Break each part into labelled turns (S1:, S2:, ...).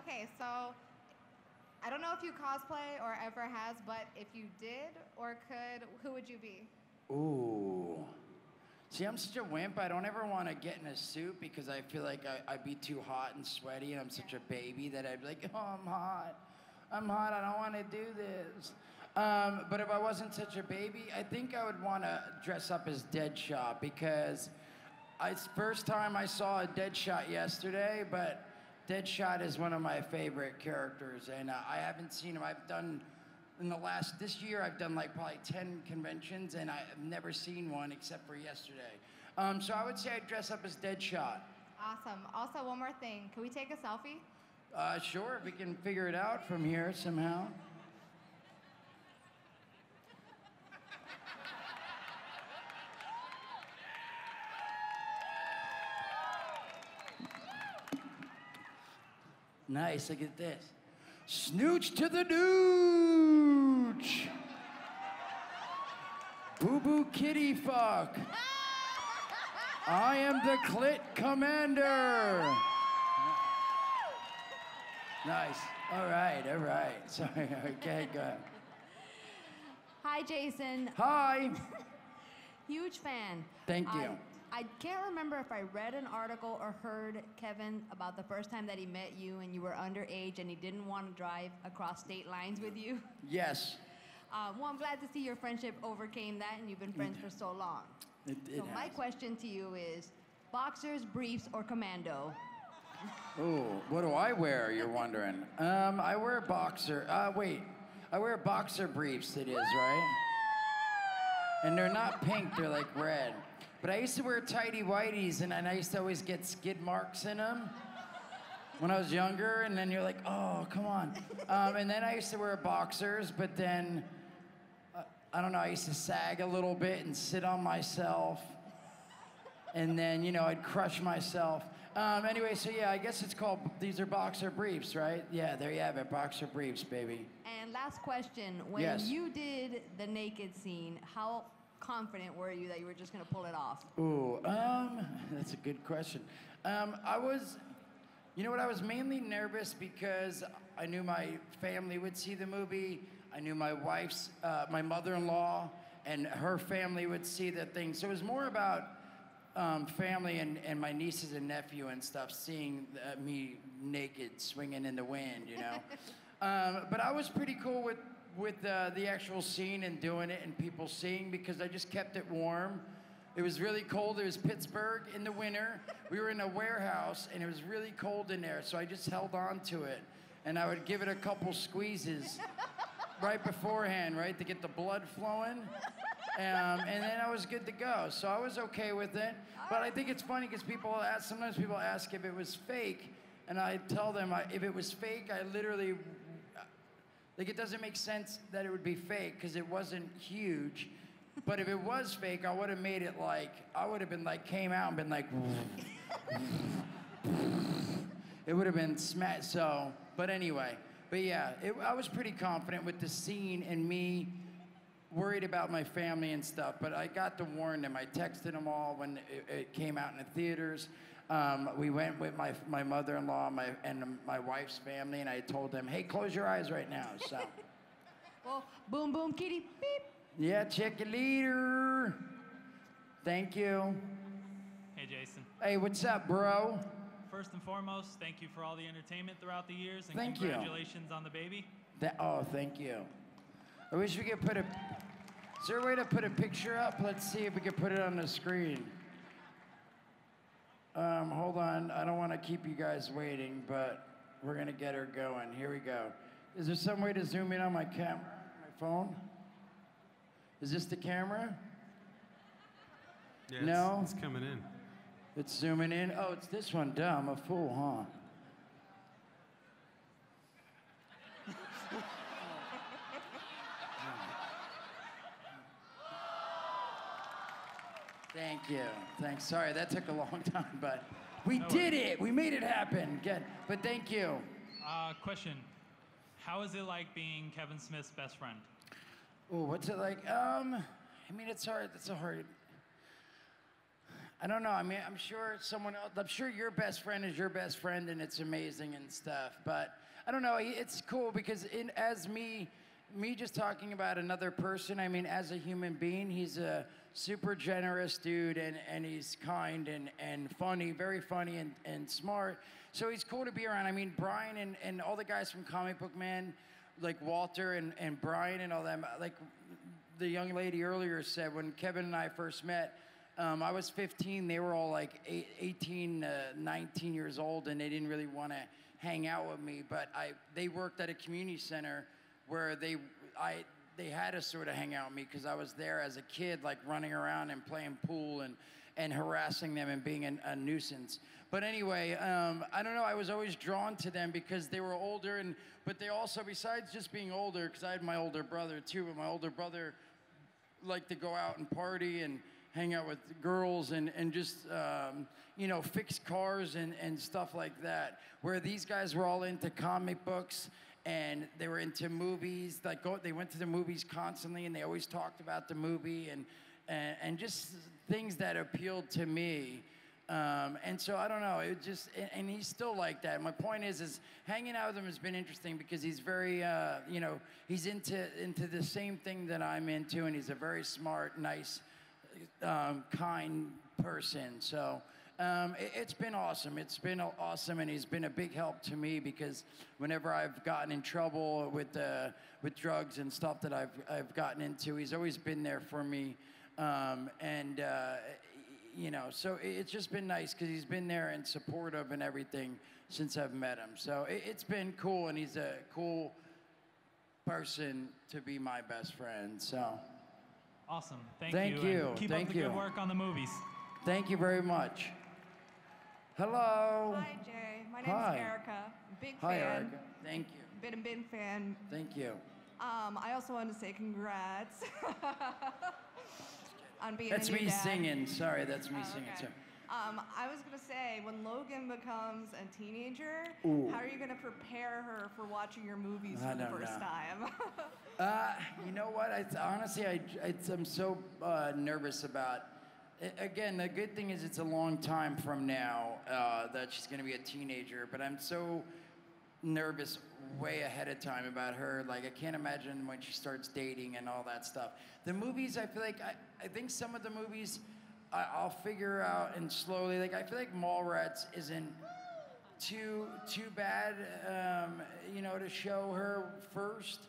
S1: Okay, so I don't know if you cosplay or ever has, but if you did or could, who would you be?
S2: Ooh. See, I'm such a wimp. I don't ever want to get in a suit because I feel like I, I'd be too hot and sweaty, and I'm such a baby that I'd be like, oh, I'm hot. I'm hot. I don't want to do this. Um, but if I wasn't such a baby, I think I would want to dress up as Deadshot because I, it's first time I saw a Deadshot yesterday, but Deadshot is one of my favorite characters, and uh, I haven't seen him. I've done in the last this year I've done like probably 10 conventions and I've never seen one except for yesterday. Um, so I would say I'd dress up as Deadshot.
S1: Awesome. Also, one more thing. Can we take a selfie?
S2: Uh, sure, if we can figure it out from here somehow. Nice, look at this. Snooch to the nooch. Boo boo kitty fuck. I am the clit commander. Nice. All right, all right. Sorry, okay, go ahead.
S3: Hi, Jason.
S2: Hi.
S3: Huge fan.
S2: Thank you.
S3: I, I can't remember if I read an article or heard Kevin about the first time that he met you and you were underage and he didn't want to drive across state lines with you.
S2: Yes.
S3: Uh, well, I'm glad to see your friendship overcame that and you've been friends for so long.
S2: It, it
S3: so my question to you is, boxers, briefs, or commando?
S2: oh, what do I wear? You're wondering. Um, I wear a boxer. Uh, wait, I wear boxer briefs. It is right, and they're not pink. They're like red. But I used to wear tidy whities, and, I used to always get skid marks in them when I was younger. And then you're like, oh, come on. Um, and then I used to wear boxers, but then uh, I don't know. I used to sag a little bit and sit on myself and then you know I'd crush myself. Um, anyway, so yeah, I guess it's called. These are boxer briefs, right? Yeah, there you have it, boxer briefs, baby.
S3: And last question, when
S2: Yes.
S3: you did the naked scene, how confident were you that you were just going to pull it off?
S2: Ooh, um, that's a good question. Um, I was, you know what? I was mainly nervous because I knew my family would see the movie. I knew my wife's, uh, my mother-in-law, and her family would see the thing. So it was more about um, family and, and my nieces and nephew and stuff seeing uh, me naked swinging in the wind, you know. um, but I was pretty cool with with uh, the actual scene and doing it and people seeing because I just kept it warm. It was really cold. It was Pittsburgh in the winter. We were in a warehouse and it was really cold in there, so I just held on to it and I would give it a couple squeezes right beforehand, right, to get the blood flowing. Um, and then I was good to go. So I was okay with it. But I think it's funny because people ask, sometimes people ask if it was fake, and I tell them I, if it was fake, I literally, like, it doesn't make sense that it would be fake because it wasn't huge. But if it was fake, I would have made it like, I would have been like, came out and been like, it would have been smash. So, but anyway, but yeah, it, I was pretty confident with the scene and me worried about my family and stuff. But I got to warn them. I texted them all when it, it came out in the theaters. Um, we went with my my mother-in-law, my and my wife's family, and I told them, "Hey, close your eyes right now." So,
S3: Well, boom, boom, kitty, beep.
S2: yeah, check it later. Thank you.
S4: Hey, Jason.
S2: Hey, what's up, bro?
S4: First and foremost, thank you for all the entertainment throughout the years, and
S2: Thank you.
S4: congratulations on the baby.
S2: That, oh, thank you. I wish we could put a. Is there a way to put a picture up? Let's see if we could put it on the screen. Um, hold on. I don't want to keep you guys waiting, but we're gonna get her going. Here we go. Is there some way to zoom in on my camera, my phone? Is this the camera?
S5: Yeah,
S2: No.
S5: It's, it's coming in.
S2: It's zooming in. Oh, it's this one. Duh, I'm a fool, huh? Thank you. Thanks. Sorry, that took a long time, but we
S4: No
S2: did it. We made it happen. Good. But thank you.
S4: Uh, question: How is it like being Kevin Smith's best friend?
S2: Oh, what's it like? Um, I mean, it's hard. It's a hard. I don't know. I mean, I'm sure someone else, I'm sure your best friend is your best friend and it's amazing and stuff. But I don't know. It's cool because in, as me, me just talking about another person, I mean, as a human being, he's a super generous dude and, and he's kind and, and funny, very funny and, and smart. So he's cool to be around. I mean, Brian and, and all the guys from Comic Book Man, like Walter and, and Brian and all them, like the young lady earlier said when Kevin and I first met, um, I was 15. They were all like eight, 18, uh, 19 years old, and they didn't really want to hang out with me. But I, they worked at a community center where they, I, they had to sort of hang out with me because I was there as a kid, like running around and playing pool and, and harassing them and being an, a nuisance. But anyway, um, I don't know. I was always drawn to them because they were older, and but they also, besides just being older, because I had my older brother too. But my older brother like to go out and party and hang out with girls and, and just um, you know fix cars and, and stuff like that where these guys were all into comic books and they were into movies like go, they went to the movies constantly and they always talked about the movie and and, and just things that appealed to me um, and so I don't know. It just and, and he's still like that. My point is, is hanging out with him has been interesting because he's very, uh, you know, he's into into the same thing that I'm into, and he's a very smart, nice, um, kind person. So. Um, it, it's been awesome. It's been awesome, and he's been a big help to me because whenever I've gotten in trouble with uh, with drugs and stuff that I've I've gotten into, he's always been there for me. Um, and uh, you know, so it- it's just been nice because he's been there and supportive and everything since I've met him. So it, it's been cool, and he's a cool person to be my best friend. So
S4: Awesome. Thank,
S2: Thank
S4: you.
S2: you.
S4: Keep
S2: Thank
S4: up the
S2: you.
S4: good work on the movies.
S2: thank you very much. Hello.
S3: Hi, Jay. My name's
S2: Hi.
S3: Erica. Big
S2: Hi,
S3: fan.
S2: Erica. Thank you.
S3: Been a big fan.
S2: Thank you.
S3: Um, I also wanted to say congrats on being
S2: That's
S3: a new
S2: me
S3: dad.
S2: singing. Sorry, that's me
S3: Oh,
S2: singing.
S3: okay.
S2: Sorry.
S3: Um, I was gonna say, when Logan becomes a teenager,
S2: Ooh.
S3: how are you gonna prepare her for watching your movies
S2: I
S3: for the
S2: don't
S3: first
S2: know.
S3: time?
S2: Uh, you know what? I, honestly, I, I, I'm so uh, nervous about. Again, the good thing is it's a long time from now uh, that she's going to be a teenager, but I'm so nervous way ahead of time about her. Like, I can't imagine when she starts dating and all that stuff. The movies, I feel like, I, I think some of the movies I, I'll figure out and slowly, like, I feel like Mallrats isn't too too bad, um, you know, to show her first.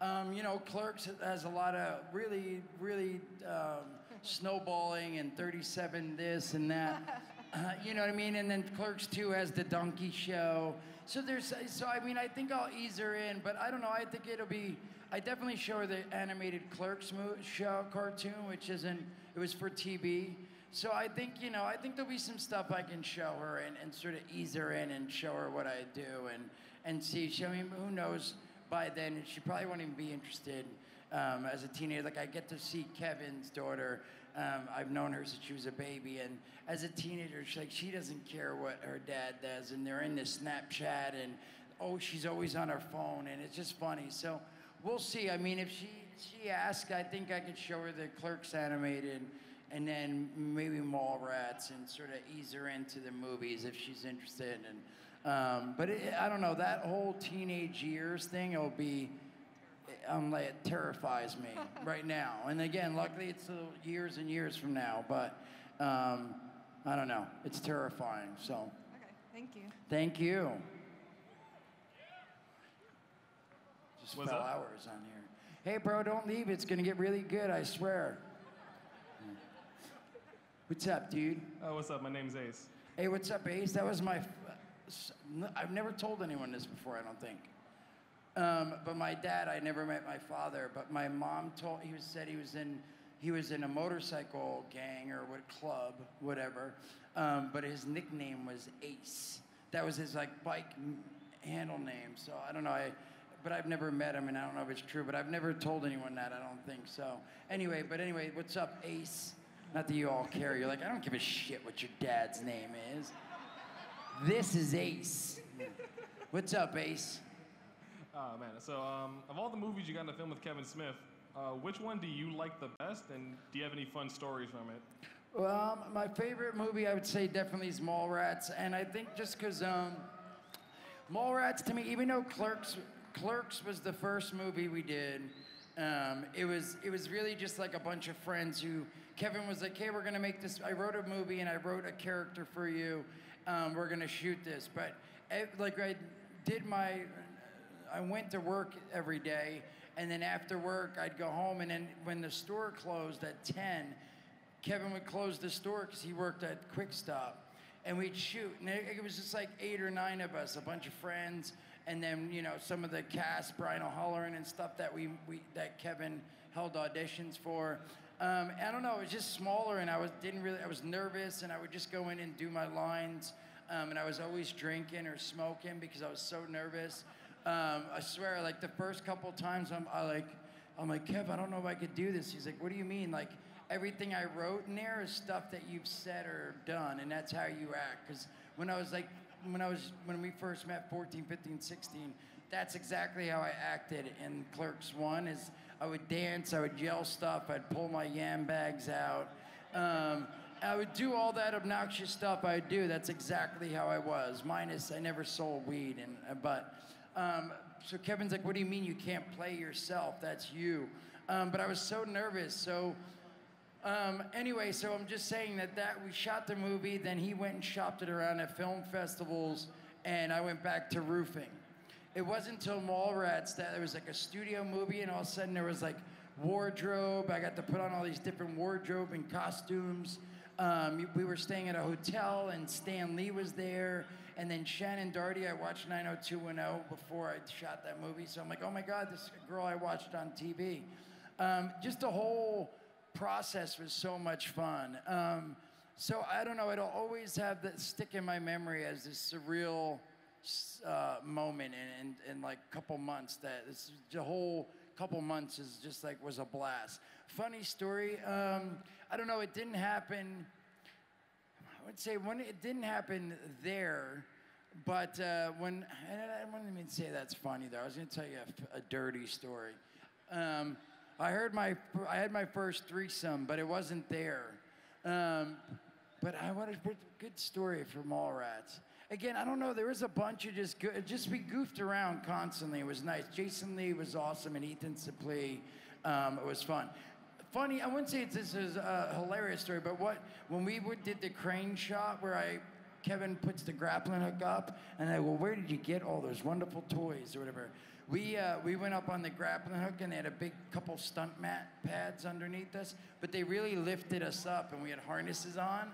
S2: Um, you know, Clerks has a lot of really, really um, snowballing and 37 this and that. Uh, you know what I mean? And then Clerks 2 has the donkey show. So there's, so I mean, I think I'll ease her in, but I don't know. I think it'll be. I definitely show her the animated Clerks mo- show cartoon, which isn't. It was for TV. So I think you know. I think there'll be some stuff I can show her and, and sort of ease her in and show her what I do and and see. She, I mean, who knows? By then, she probably won't even be interested um, as a teenager. Like I get to see Kevin's daughter. Um, I've known her since she was a baby, and as a teenager, she like she doesn't care what her dad does, and they're in this Snapchat, and oh, she's always on her phone, and it's just funny. So we'll see. I mean, if she she asks, I think I could show her the Clerks animated, and then maybe Mallrats, and sort of ease her into the movies if she's interested. And um, but it, I don't know that whole teenage years thing. It'll be I'm like, it terrifies me right now. And again, luckily it's still years and years from now, but um, I don't know. It's terrifying. So
S3: okay, thank you.
S2: thank you. Just
S4: What's
S2: fell
S4: up?
S2: hours on here. Hey, bro, don't leave. It's gonna get really good. I swear. What's up, dude?
S5: Oh, what's up? My name's Ace.
S2: Hey, what's up, Ace? That was my. f- s- n- I've never told anyone this before, I don't think. Um, but my dad, I never met my father, but my mom told. He was, said he was in. He was in a motorcycle gang or what club, whatever. Um, but his nickname was Ace. That was his like bike handle name. So I don't know. I, but I've never met him, and I don't know if it's true. But I've never told anyone that. I don't think so. Anyway, but anyway, what's up, Ace? Not that you all care. You're like, I don't give a shit what your dad's name is. This is Ace. What's up, Ace?
S5: Oh man. So, um, of all the movies you got in the film with Kevin Smith, uh, which one do you like the best, and do you have any fun stories from it?
S2: Well, my favorite movie, I would say, definitely is Mallrats, and I think just because um, Mallrats to me, even though Clerks, Clerks was the first movie we did, um, it was it was really just like a bunch of friends who Kevin was like, hey, we're gonna make this. I wrote a movie and I wrote a character for you. Um, we're gonna shoot this, but eh, like I did my, I went to work every day, and then after work I'd go home, and then when the store closed at ten. Kevin would close the store because he worked at Quick Stop, and we'd shoot. And it, it was just like eight or nine of us, a bunch of friends, and then you know some of the cast, Brian O'Halloran and stuff that we, we that Kevin held auditions for. Um, I don't know, it was just smaller, and I was didn't really. I was nervous, and I would just go in and do my lines, um, and I was always drinking or smoking because I was so nervous. Um, I swear, like the first couple times, I'm I like. I'm like, Kev, I don't know if I could do this. He's like, what do you mean? Like, everything I wrote in there is stuff that you've said or done, and that's how you act. Because when I was like, when I was, when we first met, 14, 15, 16, that's exactly how I acted in Clerks 1, is I would dance, I would yell stuff, I'd pull my yam bags out. Um, I would do all that obnoxious stuff I do. That's exactly how I was. Minus, I never sold weed, and uh, but um, so Kevin's like, "What do you mean you can't play yourself? That's you." Um, but I was so nervous. So um, anyway, so I'm just saying that that we shot the movie, then he went and shopped it around at film festivals, and I went back to roofing. It wasn't until Mallrats that there was like a studio movie, and all of a sudden there was like wardrobe. I got to put on all these different wardrobe and costumes. Um, we were staying at a hotel, and Stan Lee was there, and then Shannen Doherty. I watched 90210 before I shot that movie, so I'm like, oh my God, this girl I watched on TV. Um, just the whole process was so much fun. Um, so I don't know, it'll always have that stick in my memory as this surreal uh, moment in, in, in like a couple months that this, the whole couple months is just like was a blast. Funny story, um, I don't know, it didn't happen, would say when it didn't happen there, but uh, when, I wouldn't even say that's funny though, I was gonna tell you a, a dirty story. Um, I heard my, I had my first threesome, but it wasn't there. Um, but I wanted a good story for Mallrats. Again, I don't know. There was a bunch of just good, just we goofed around constantly. It was nice. Jason Lee was awesome, and Ethan Suplee. Um, it was fun. Funny, I wouldn't say it's, this is a hilarious story, but what when we did the crane shot where I Kevin puts the grappling hook up, and I go, "Where did you get all those wonderful toys or whatever?" We uh, we went up on the grappling hook, and they had a big couple stunt mat pads underneath us, but they really lifted us up, and we had harnesses on,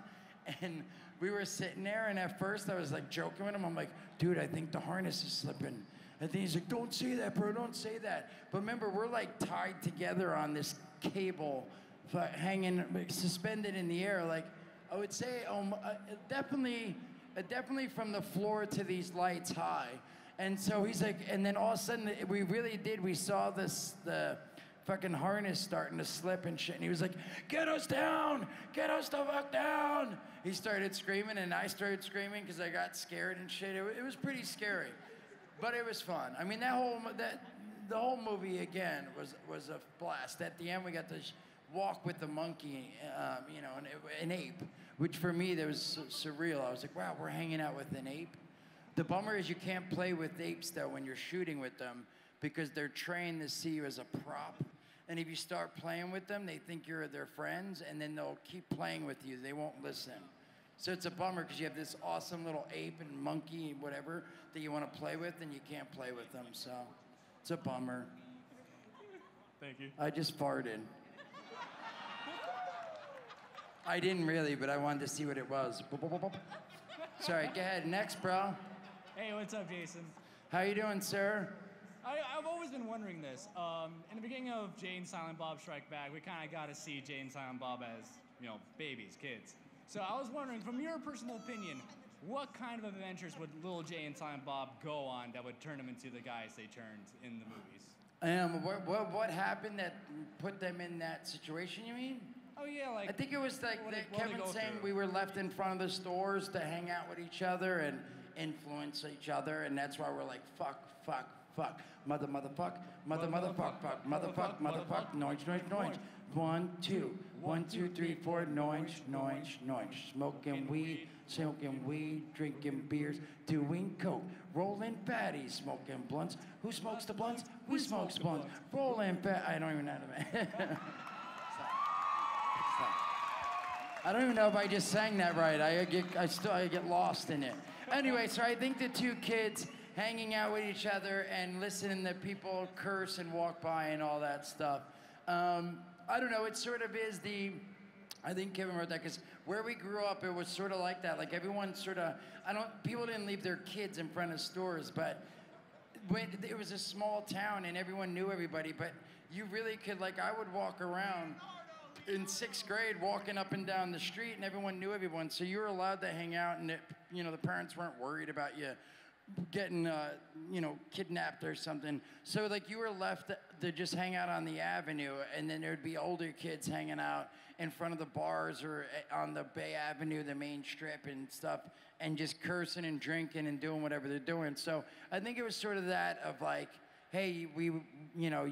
S2: and we were sitting there, and at first I was like joking with him. I'm like, "Dude, I think the harness is slipping." And then he's like, "Don't say that, bro. Don't say that." But remember, we're like tied together on this cable, hanging, suspended in the air, like. I would say um, uh, definitely, uh, definitely from the floor to these lights high. And so he's like, and then all of a sudden we really did. We saw this the fucking harness starting to slip and shit. And he was like, "Get us down! Get us the fuck down!" He started screaming, and I started screaming because I got scared and shit. It, it was pretty scary, but it was fun. I mean, that whole that the whole movie again was was a blast. At the end, we got to walk with the monkey, um, you know, an, an ape, which for me that was su- surreal. I was like, wow, we're hanging out with an ape. The bummer is you can't play with apes though when you're shooting with them because they're trained to see you as a prop. And if you start playing with them, they think you're their friends, and then they'll keep playing with you. They won't listen. So it's a bummer because you have this awesome little ape and monkey and whatever that you want to play with, and you can't play with them. So it's a bummer.
S5: Thank you.
S2: I just farted. I didn't really, but I wanted to see what it was. Sorry, go ahead. Next, bro.
S6: Hey, what's up, Jason?
S2: How you doing, sir?
S6: I, I've always been wondering this. Um, in the beginning of Jay and Silent Bob Strike Back, we kind of got to see Jay and Silent Bob as, you know, babies, kids. So I was wondering, from your personal opinion, what kind of adventures would little Jay and Silent Bob go on that would turn them into the guys they turned in the movies?
S2: Um, what, what, what happened that put them in that situation, you mean?
S6: Oh yeah, like
S2: I think it was like
S6: what
S2: that
S6: they- what
S2: Kevin saying
S6: through.
S2: we were left in front of the stores to hang out with each other and influence each other, and that's why we're like, fuck, fuck, fuck, mother, mother, fuck, mother, mother, fuck, fuck, mother, fuck, mother, fuck, noise, noise, noise, One, two, one, two, three, four. Noise, noise, noise. Smoking weed, smoking weed, drinking beers, doing coke, rolling fatties, smoking blunts. Who smokes the blunts? We smokes blunts. Rolling fat. I don't even know how to. I don't even know if I just sang that right. I get, I still, I get lost in it. Anyway, so I think the two kids hanging out with each other and listening to people curse and walk by and all that stuff. Um, I don't know. It sort of is the. I think Kevin wrote that because where we grew up, it was sort of like that. Like everyone sort of. I don't. People didn't leave their kids in front of stores, but when it was a small town and everyone knew everybody, but you really could like I would walk around in sixth grade walking up and down the street and everyone knew everyone so you were allowed to hang out and it, you know the parents weren't worried about you getting uh, you know kidnapped or something. So like you were left to just hang out on the avenue and then there'd be older kids hanging out in front of the bars or eh, on the bay avenue the main strip and stuff and just cursing and drinking and doing whatever they're doing. So i think it was sort of that of like hey we you know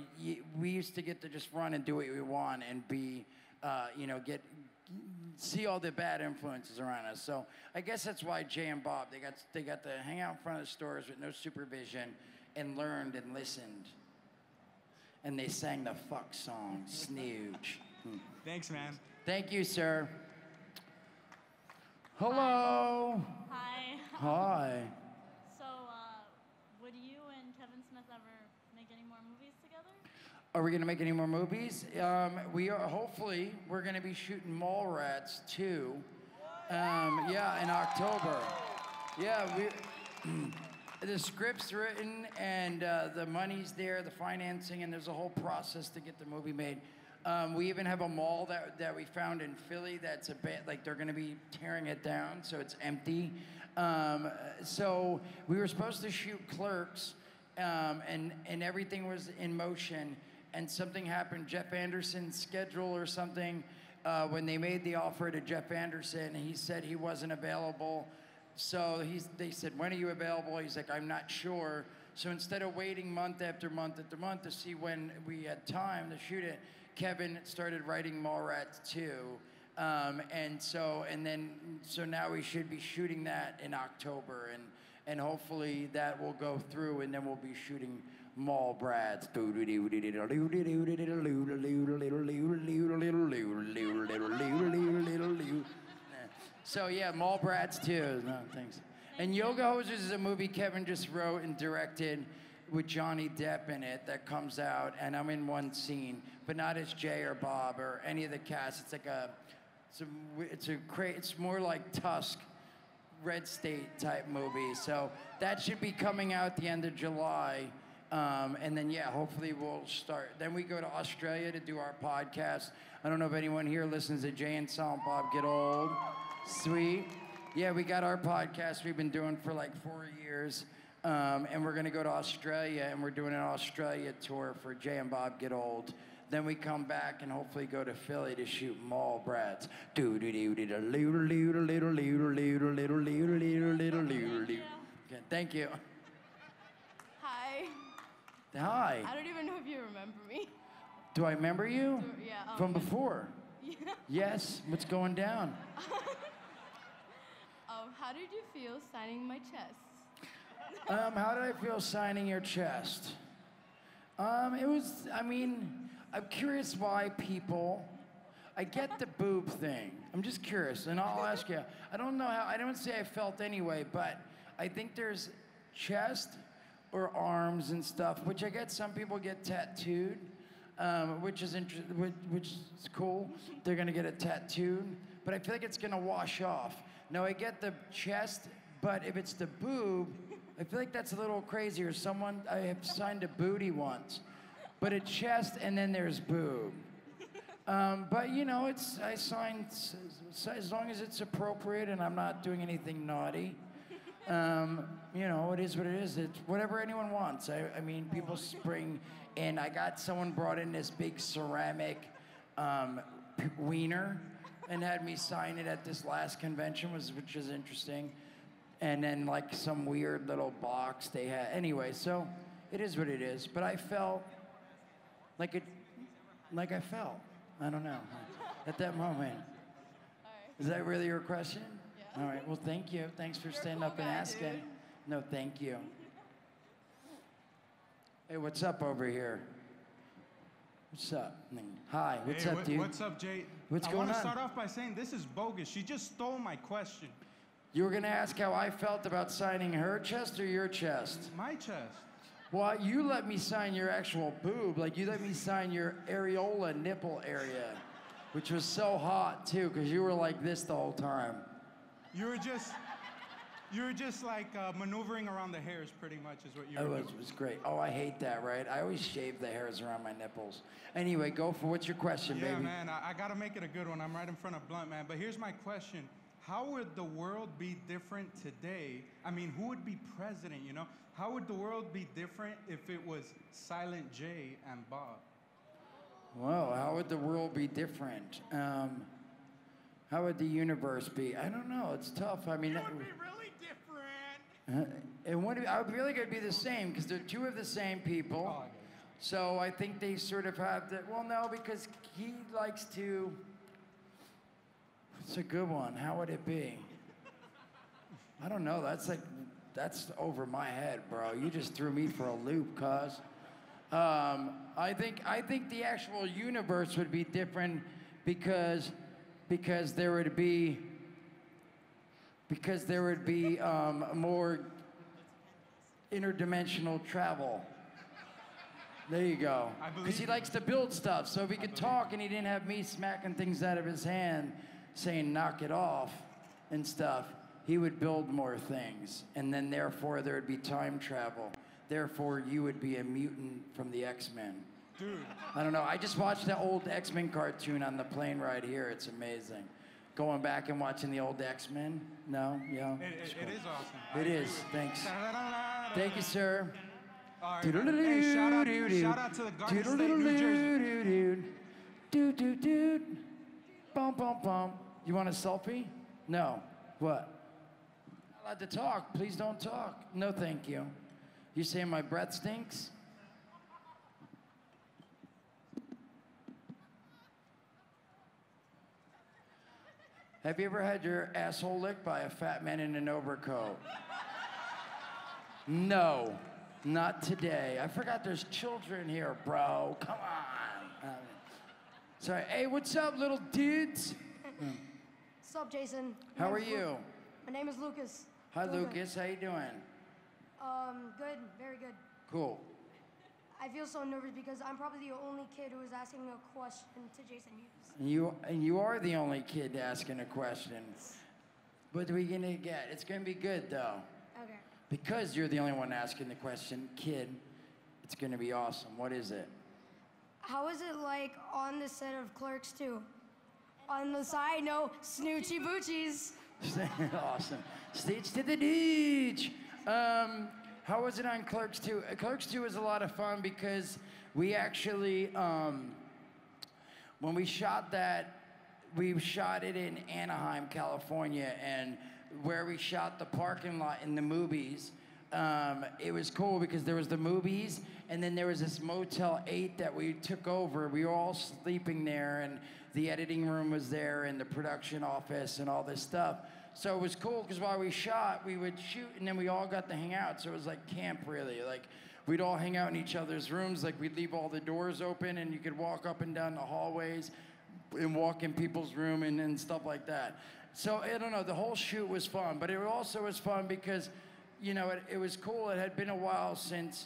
S2: we used to get to just run and do what we want and be uh, you know get see all the bad influences around us. So I guess that's why Jay and Bob they got they got to hang out in front of the stores with no supervision and learned and listened. And they sang the fuck song, Snooge.
S6: Thanks, man.
S2: Thank you, sir. Hello.
S7: Hi.
S2: Hi.
S7: So, uh, would you and Kevin Smith ever make any more movies together?
S2: Are we gonna make any more movies? Um, we are. Hopefully, we're gonna be shooting Mallrats too. Um, yeah, in October. Yeah, we. the script's written and uh, the money's there, the financing, and there's a whole process to get the movie made. Um, we even have a mall that, that we found in Philly that's a bit like they're going to be tearing it down, so it's empty. Um, so we were supposed to shoot Clerks, um, and and everything was in motion, and something happened. Jeff Anderson's schedule or something. Uh, when they made the offer to Jeff Anderson, he said he wasn't available. So he's, they said, when are you available? He's like, I'm not sure. So instead of waiting month after month after month to see when we had time to shoot it, Kevin started writing Mallrats 2. Um, and so, and then, so now we should be shooting that in October, and and hopefully that will go through, and then we'll be shooting Mall Brats. So yeah, mall brats too. No, thanks. And Yoga Hosers is a movie Kevin just wrote and directed with Johnny Depp in it that comes out, and I'm in one scene, but not as Jay or Bob or any of the cast. It's like a, it's a, it's a cra- it's more like Tusk, Red State type movie. So that should be coming out the end of July. Um, and then, yeah, hopefully we'll start. Then we go to Australia to do our podcast. I don't know if anyone here listens to Jay and Silent Bob Get Old. Sweet. Yeah, we got our podcast we've been doing for like four years. Um, and we're going to go to Australia, and we're doing an Australia tour for Jay and Bob Get Old. Then we come back and hopefully go to Philly to shoot Mall Brats. Do do do do do little little little little little little little little little little. Okay, thank you.
S8: Hi. I don't even know if you remember me.
S2: Do I remember you?
S8: Yeah. um,
S2: From before?
S8: Yeah.
S2: Yes. What's going down?
S8: Um, how did you feel signing my chest?
S2: Um, how did I feel signing your chest? Um, it was, I mean, I'm curious why people, I get the boob thing. I'm just curious, and I'll ask you. I don't know how, I don't say I felt anyway, but I think there's chest or arms and stuff, which I get some people get tattooed, um, which is inter- which, which is cool. They're gonna get it tattooed, but I feel like it's gonna wash off. Now I get the chest, but if it's the boob, I feel like that's a little crazy. Or someone I have signed a booty once, but a chest and then there's boob. Um, but you know, it's I signed as long as it's appropriate and I'm not doing anything naughty. Um, you know, it is what it is. It's whatever anyone wants. I, I mean, people spring in. I got someone brought in this big ceramic um, p- wiener and had me sign it at this last convention, was which is interesting. And then like some weird little box they had. Anyway, so it is what it is. But I felt like it, like I felt. I don't know. At that moment. Is that really your question?
S8: Yeah.
S2: All right. Well, thank you. Thanks for
S8: You're
S2: standing
S8: cool
S2: up and
S8: guy,
S2: asking.
S8: dude.
S2: No, thank you. Hey, what's up over here? What's up? Hi. What's
S5: hey,
S2: up,
S5: what-
S2: dude?
S5: What's up, Jay?
S2: What's
S5: I
S2: going
S5: want to start off by saying this is bogus. She just stole my question.
S2: You were gonna ask how I felt about signing her chest or your chest?
S5: My chest.
S2: Well, you let me sign your actual boob. Like you let me sign your areola nipple area, which was so hot too, because you were like this the whole time.
S5: You were just, you were just like uh, maneuvering around the hairs, pretty much, is what you
S2: It
S5: were
S2: was,
S5: doing.
S2: was great. Oh, I hate that, right? I always shave the hairs around my nipples. Anyway, go for what's your question, baby?
S5: Yeah,
S2: baby?
S5: man, I, I gotta make it a good one. I'm right in front of Bluntman. But here's my question. How would the world be different today? I mean, who would be president, you know? How would the world be different if it was Silent J and Bob?
S2: Well, how would the world be different? Um, how would the universe be? I don't know. It's tough. I mean,
S5: It would be really different.
S2: Uh, it would, I would like it'd be the same because they're two of the same people.
S5: Oh.
S2: So I think they sort of have the. Well, no, because he likes to. It's a good one. How would it be? I don't know. That's like, that's over my head, bro. You just threw me for a loop, cuz. Um, I think I think the actual universe would be different because because there would be because there would be um, more interdimensional travel. There you go. Because he likes to build stuff. So if he could talk and he didn't have me smacking things out of his hand, saying knock it off and stuff, he would build more things. And then therefore there would be time travel. Therefore you would be a mutant from the X-Men.
S5: Dude,
S2: I don't know. I just watched the old X-Men cartoon on the plane ride here. It's amazing. Going back and watching the old X-Men? No? Yeah?
S5: it, it,
S2: cool.
S5: it is awesome. I
S2: It
S5: agree
S2: is. Thanks. Thank you, sir.
S5: All right. Hey, shout out, shout out to the Garden State, New Jersey.
S2: Dude, dude, dude. Bum, bum, bum. You want a selfie? No. What? I'm allowed to talk. Please don't talk. No, thank you. You saying my breath stinks? Have you ever had your asshole licked by a fat man in an overcoat? No, not today. I forgot there's children here, bro. Come on. Sorry. Hey, what's up, little dudes?
S9: What's up, Jason?
S2: How are
S9: name's Lu-
S2: you?
S9: My name is Lucas.
S2: Hi,
S9: Doing good.
S2: Lucas. How you doing?
S9: Um, good, very good.
S2: Cool.
S9: I feel so nervous because I'm probably the only kid who is asking a question to Jason Mewes.
S2: And you and you are the only kid asking a question. What are we gonna get? It's gonna be good though.
S9: Okay.
S2: Because you're the only one asking the question, kid, it's gonna be awesome. What is it?
S9: How is it like on the set of Clerks 2? On the side, no snoochie boochies.
S2: awesome. Stage to the beach. Um, how was it on Clerks 2? Uh, Clerks 2 was a lot of fun because we actually, um, when we shot that, we shot it in Anaheim, California, and where we shot the parking lot in the movies. Um, it was cool because there was the movies, and then there was this Motel 8 that we took over. We were all sleeping there, and the editing room was there, and the production office, and all this stuff. So it was cool because while we shot, we would shoot, and then we all got to hang out. So it was like camp, really. Like we'd all hang out in each other's rooms. Like we'd leave all the doors open, and you could walk up and down the hallways and walk in people's room and, and stuff like that. So I don't know. The whole shoot was fun, but it also was fun because, you know, it, it was cool. It had been a while since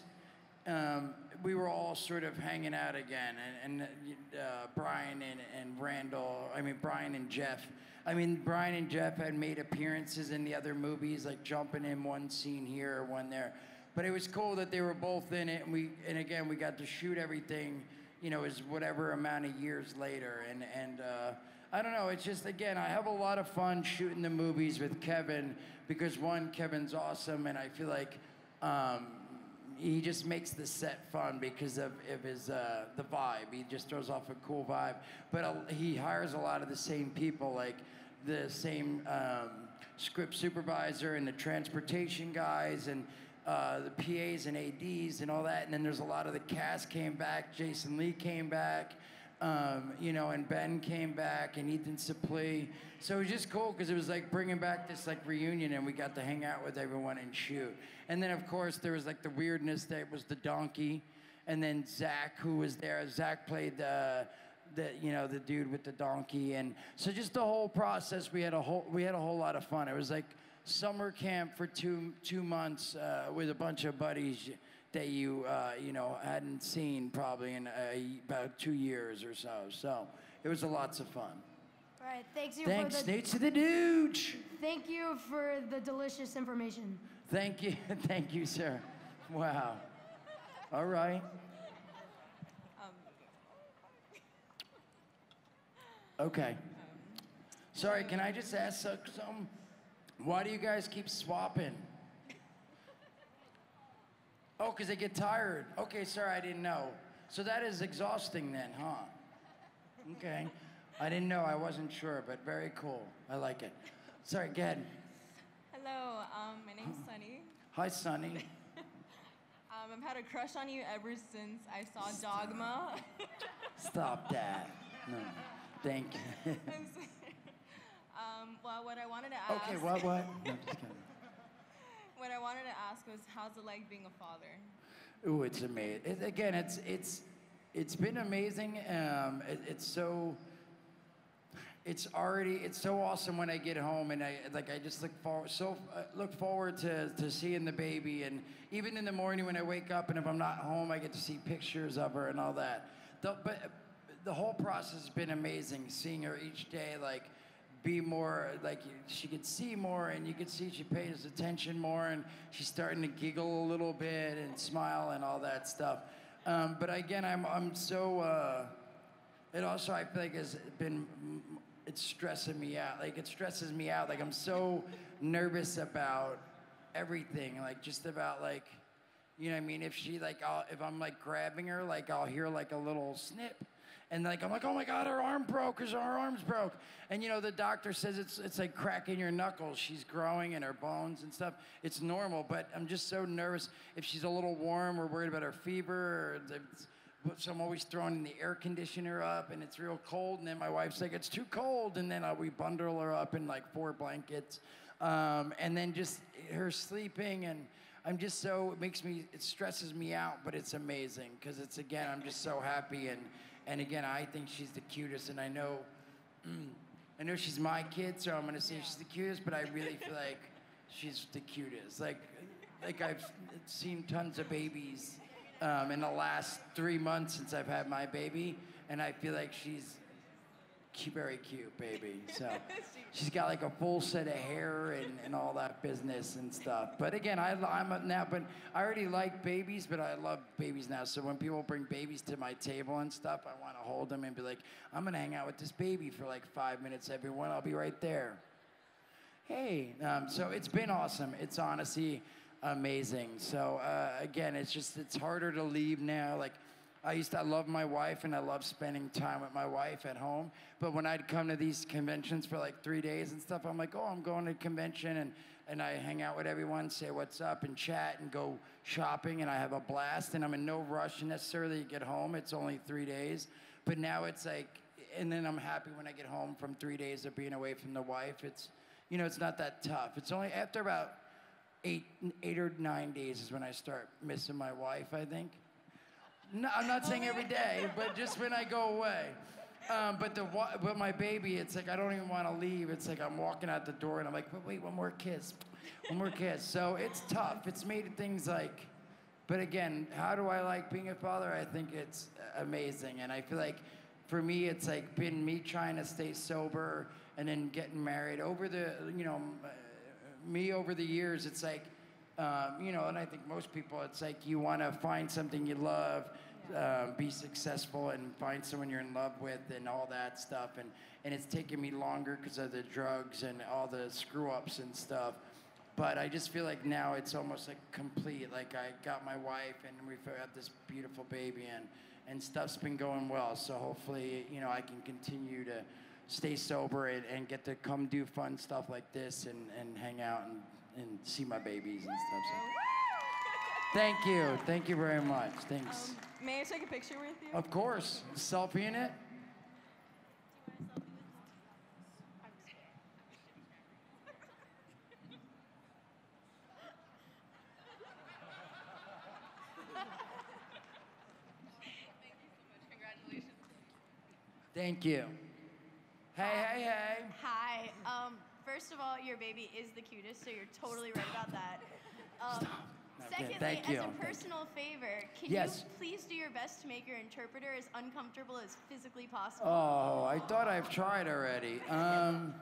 S2: um, we were all sort of hanging out again, and, and uh, Brian and, and Randall. I mean, Brian and Jeff. I mean, Brian and Jeff had made appearances in the other movies, like jumping in one scene here, or one there. But it was cool that they were both in it, and we, and again, we got to shoot everything. You know, is whatever amount of years later, and and. Uh, I don't know. It's just again, I have a lot of fun shooting the movies with Kevin because one, Kevin's awesome, and I feel like um, he just makes the set fun because of, of his uh, the vibe. He just throws off a cool vibe. But uh, he hires a lot of the same people, like the same um, script supervisor and the transportation guys and. Uh, the PAs and ADs and all that, and then there's a lot of the cast came back. Jason Lee came back. Um, you know, and Ben came back and Ethan Suplee. So it was just cool because it was like bringing back this like reunion and we got to hang out with everyone and shoot. And then of course there was like the weirdness that was the donkey, and then Zach who was there. Zach played the the you know the dude with the donkey, and so just the whole process. We had a whole we had a whole lot of fun. It was like summer camp for two two months uh, with a bunch of buddies that you uh, you know hadn't seen probably in uh, about two years or so. So it was a lots of fun.
S9: All right, thanks you
S2: Thanks,
S9: for the
S2: Nate to the Dooch.
S9: thank you for the delicious information.
S2: Thank you, thank you, sir. Wow. All right. Okay. Sorry, can I just ask so- some? Why do you guys keep swapping? Oh, because they get tired. Okay, sorry, I didn't know. So that is exhausting then, huh? Okay. I didn't know, I wasn't sure, but very cool. I like it. Sorry, go ahead.
S10: Hello, um, my name's Sunny.
S2: Hi, Sunny.
S10: Um, I've had a crush on you ever since I saw Dogma.
S2: Stop that. No. Thank you.
S10: Um, well, what I wanted to ask.
S2: okay, what, what? No, just kidding.
S10: What I wanted to ask was, how's it like being a father?
S2: Ooh, it's amazing. It, again, it's it's it's been amazing. Um, it, it's so it's already it's so awesome when I get home and I like I just look forward so uh, look forward to to seeing the baby and even in the morning when I wake up and if I'm not home I get to see pictures of her and all that. The, but the whole process has been amazing. Seeing her each day, like be more like she could see more and you could see she pays attention more and she's starting to giggle a little bit and smile and all that stuff. Um, but again, I'm I'm so. Uh, it also I feel like has been it's stressing me out. Like it stresses me out. Like I'm so nervous about everything. Like just about like you know what I mean? If she like I'll, if I'm like grabbing her, like I'll hear like a little snip. And like I'm like, oh my god, her arm broke, cause her arm's broke. And you know, the doctor says it's it's like cracking your knuckles. She's growing and her bones and stuff. It's normal, but I'm just so nervous if she's a little warm, we're worried about her fever or so I'm always throwing the air conditioner up and it's real cold. And then my wife's like, it's too cold. And then uh, we bundle her up in like four blankets. Um, and then just her sleeping. And I'm just so, it makes me, it stresses me out, but it's amazing because it's, again, I'm just so happy. And, and again, I think she's the cutest. And I know, I know she's my kid, so I'm going to say she's the cutest, but I really feel like she's the cutest. Like, like I've seen tons of babies um, in the last three months since I've had my baby, and I feel like she's cu- very cute, baby. So she's got like a full set of hair and, and all that business and stuff. But again, I, I'm a, now, but I already like babies, but I love babies now. So when people bring babies to my table and stuff, I want to hold them and be like, I'm gonna hang out with this baby for like five minutes, everyone. I'll be right there. Hey, um, so it's been awesome. It's honestly amazing. So uh, again, it's just it's harder to leave now. Like I used to I love my wife and I love spending time with my wife at home. But when I'd come to these conventions for like three days and stuff, I'm like, oh, I'm going to convention and and I hang out with everyone, say what's up, and chat and go shopping, and I have a blast. And I'm in no rush necessarily to get home. It's only three days, but now it's like, and then I'm happy when I get home from three days of being away from the wife. It's you know, it's not that tough. It's only after about eight, eight or nine days is when I start missing my wife. I think. No, I'm not saying every day, but just when I go away. Um, but the but my baby, it's like I don't even want to leave. It's like I'm walking out the door and I'm like, but wait, one more kiss, one more kiss. So it's tough. It's made things like. But again, how do I like being a father? I think it's amazing, and I feel like for me, it's like been me trying to stay sober and then getting married over the you know me over the years. It's like um, you know, and I think most people, it's like you want to find something you love, uh, be successful, and find someone you're in love with, and all that stuff. And and it's taken me longer because of the drugs and all the screw ups and stuff. But I just feel like now it's almost like complete. Like I got my wife, and we've got this beautiful baby, and and stuff's been going well. So hopefully, you know, I can continue to stay sober and, and get to come do fun stuff like this and, and hang out and, and see my babies and stuff. So. Thank you. Thank you very much. Thanks.
S10: Um, may I take a picture with you?
S2: Of course. Selfie in it. Thank you. Hey, hey, hey.
S8: Hi. Um, first of all, your baby is the cutest, so you're totally right about that. Um, secondly,
S2: thank
S8: as
S2: you.
S8: a personal favor, can
S2: Yes.
S8: you please do your best to make your interpreter as uncomfortable as physically possible?
S2: Oh, I thought I've tried already. Um,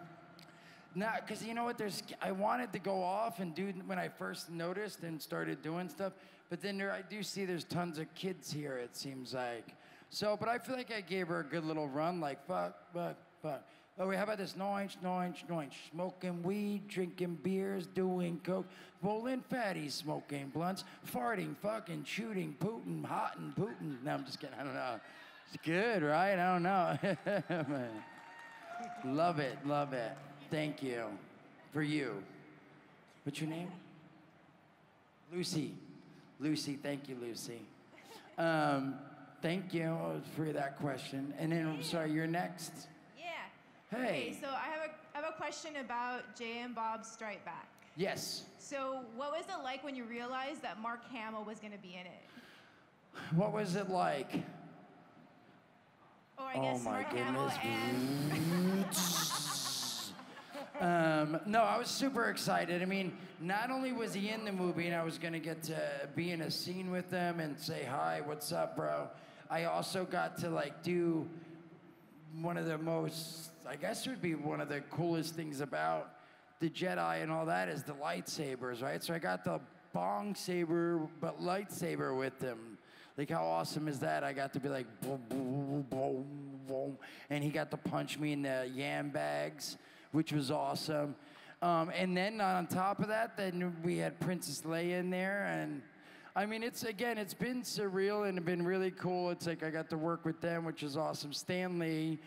S2: nah, because you know what? There's I wanted to go off and do when I first noticed and started doing stuff, but then there I do see there's tons of kids here. It seems like so, but I feel like I gave her a good little run. Like fuck, fuck, fuck. Oh, wait, how about this? No inch, no inch, no inch. Smoking weed, drinking beers, doing coke, rolling fatties, smoking blunts, farting, fucking, shooting, pooting, hotting, pooting. No, I'm just kidding. I don't know. It's good, right? I don't know. love it, love it. Thank you. For you. What's your name? Lucy. Lucy, thank you, Lucy. Um, thank you for that question. And then, I'm sorry, you're next. Hey.
S11: Okay, so I have a I have a question about Jay and Bob's Strike Back.
S2: Yes.
S11: So, what was it like when you realized that Mark Hamill was going to be in it?
S2: What was it like?
S11: Or I
S2: oh my
S11: Mark Hamill
S2: goodness. um, no, I was super excited. I mean, not only was he in the movie and I was gonna get to be in a scene with him and say hi, what's up, bro? I also got to like do one of the most, I guess would be one of the coolest things about the Jedi and all that is the lightsabers, right? So I got the bong saber, but lightsaber with them. Like how awesome is that? I got to be like boom, boom, boom, boom, and he got to punch me in the yam bags, which was awesome. Um, and then on top of that, then we had Princess Leia in there, and I mean, it's again, it's been surreal and been really cool. It's like I got to work with them, which is awesome. Stan Lee,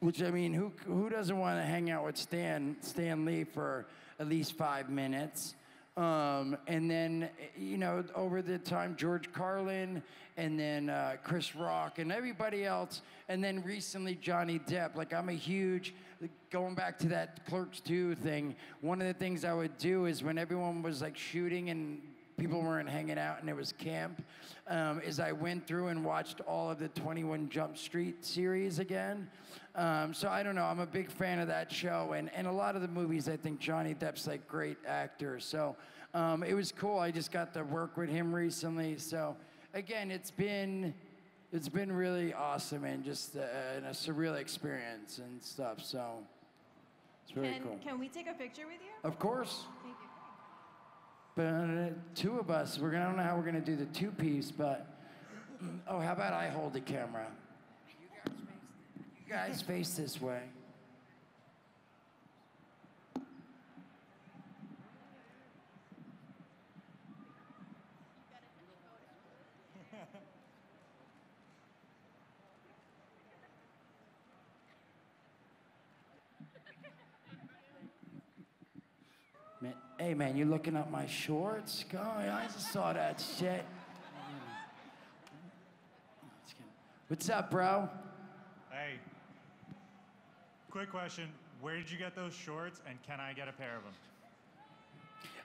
S2: which I mean, who who doesn't want to hang out with Stan Stan Lee for at least five minutes? Um, and then you know, over the time, George Carlin, and then uh, Chris Rock, and everybody else, and then recently Johnny Depp. Like I'm a huge going back to that Clerks 2 thing. One of the things I would do is when everyone was like shooting and people weren't hanging out and it was camp, um, is I went through and watched all of the 21 Jump Street series again. Um, so I don't know, I'm a big fan of that show and, and a lot of the movies I think Johnny Depp's like great actor. So um, it was cool. I just got to work with him recently. So again, it's been it's been really awesome and just uh, and a surreal experience and stuff. So it's really
S11: can,
S2: cool.
S11: can we take a picture with you?
S2: Of course. But uh, two of us, we're gonna, I don't know how we're gonna do the two piece, but oh, how about I hold the camera? You guys face this way. Man, hey man, you looking up my shorts? Go, I just saw that shit. What's up, bro?
S12: Hey. Quick question. Where did you get those shorts and can I get a pair of them?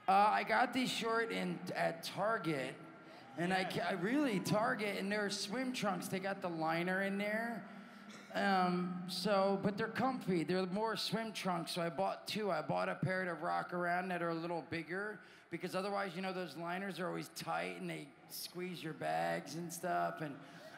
S2: Uh, I got these short in at Target, and I, I really Target, and they're swim trunks. They got the liner in there. Um, so, but they're comfy. They're more swim trunks. So I bought two. I bought a pair to rock around that are a little bigger because otherwise, you know, those liners are always tight and they squeeze your bags and stuff. And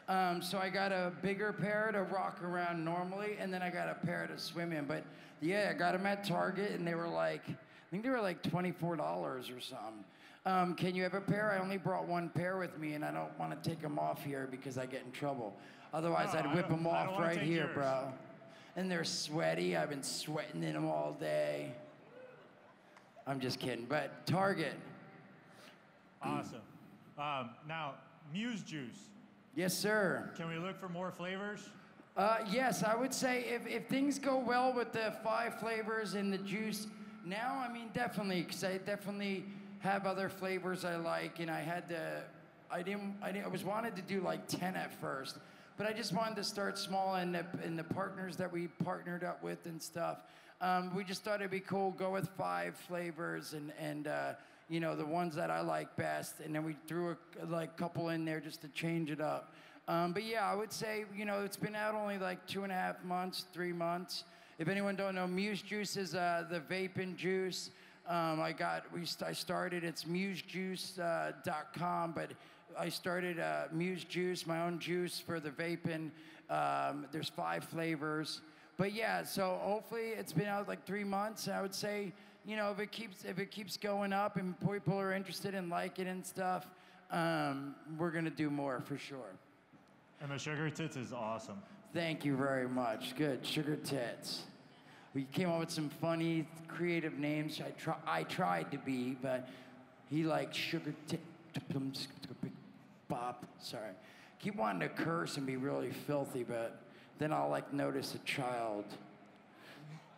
S2: um, so I got a bigger pair to rock around normally, and then I got a pair to swim in. But yeah, I got them at Target, and they were like, I think they were like twenty-four dollars or something. Um, can you have a pair? I only brought one pair with me, and I don't want to take them off here because I get in trouble. Otherwise,
S12: No,
S2: I'd whip them off right here,
S12: yours.
S2: bro. And they're sweaty. I've been sweating in them all day. I'm just kidding. But Target.
S12: Awesome. Um, now, Muse Juice.
S2: Yes, sir.
S12: Can we look for more flavors?
S2: Uh, yes, I would say if, if things go well with the five flavors and the juice, now, I mean, definitely, because I definitely have other flavors I like, and I had to, I didn't, I didn't, I was wanted to do like 10 at first, but I just wanted to start small, and the, and the partners that we partnered up with and stuff, um, we just thought it'd be cool, go with five flavors, and, and uh, you know, the ones that I like best, and then we threw a like couple in there just to change it up. Um, but yeah, I would say, you know, it's been out only like two and a half months, three months. If anyone don't know, Muse Juice is uh, the vaping juice. Um, I got, we, I started, it's musejuice.com, but I started uh, Muse Juice, my own juice for the vaping. Um, there's five flavors. But yeah, so hopefully it's been out like three months. I would say, you know, if it keeps if it keeps going up and people are interested and like it and stuff, um, we're gonna do more for sure.
S12: And the sugar tits is awesome.
S2: Thank you very much. Good, sugar tits. We came up with some funny, creative names. I try, I tried to be, but he liked sugar tit. Bob, sorry. Keep wanting to curse and be really filthy, but then I'll like notice a child.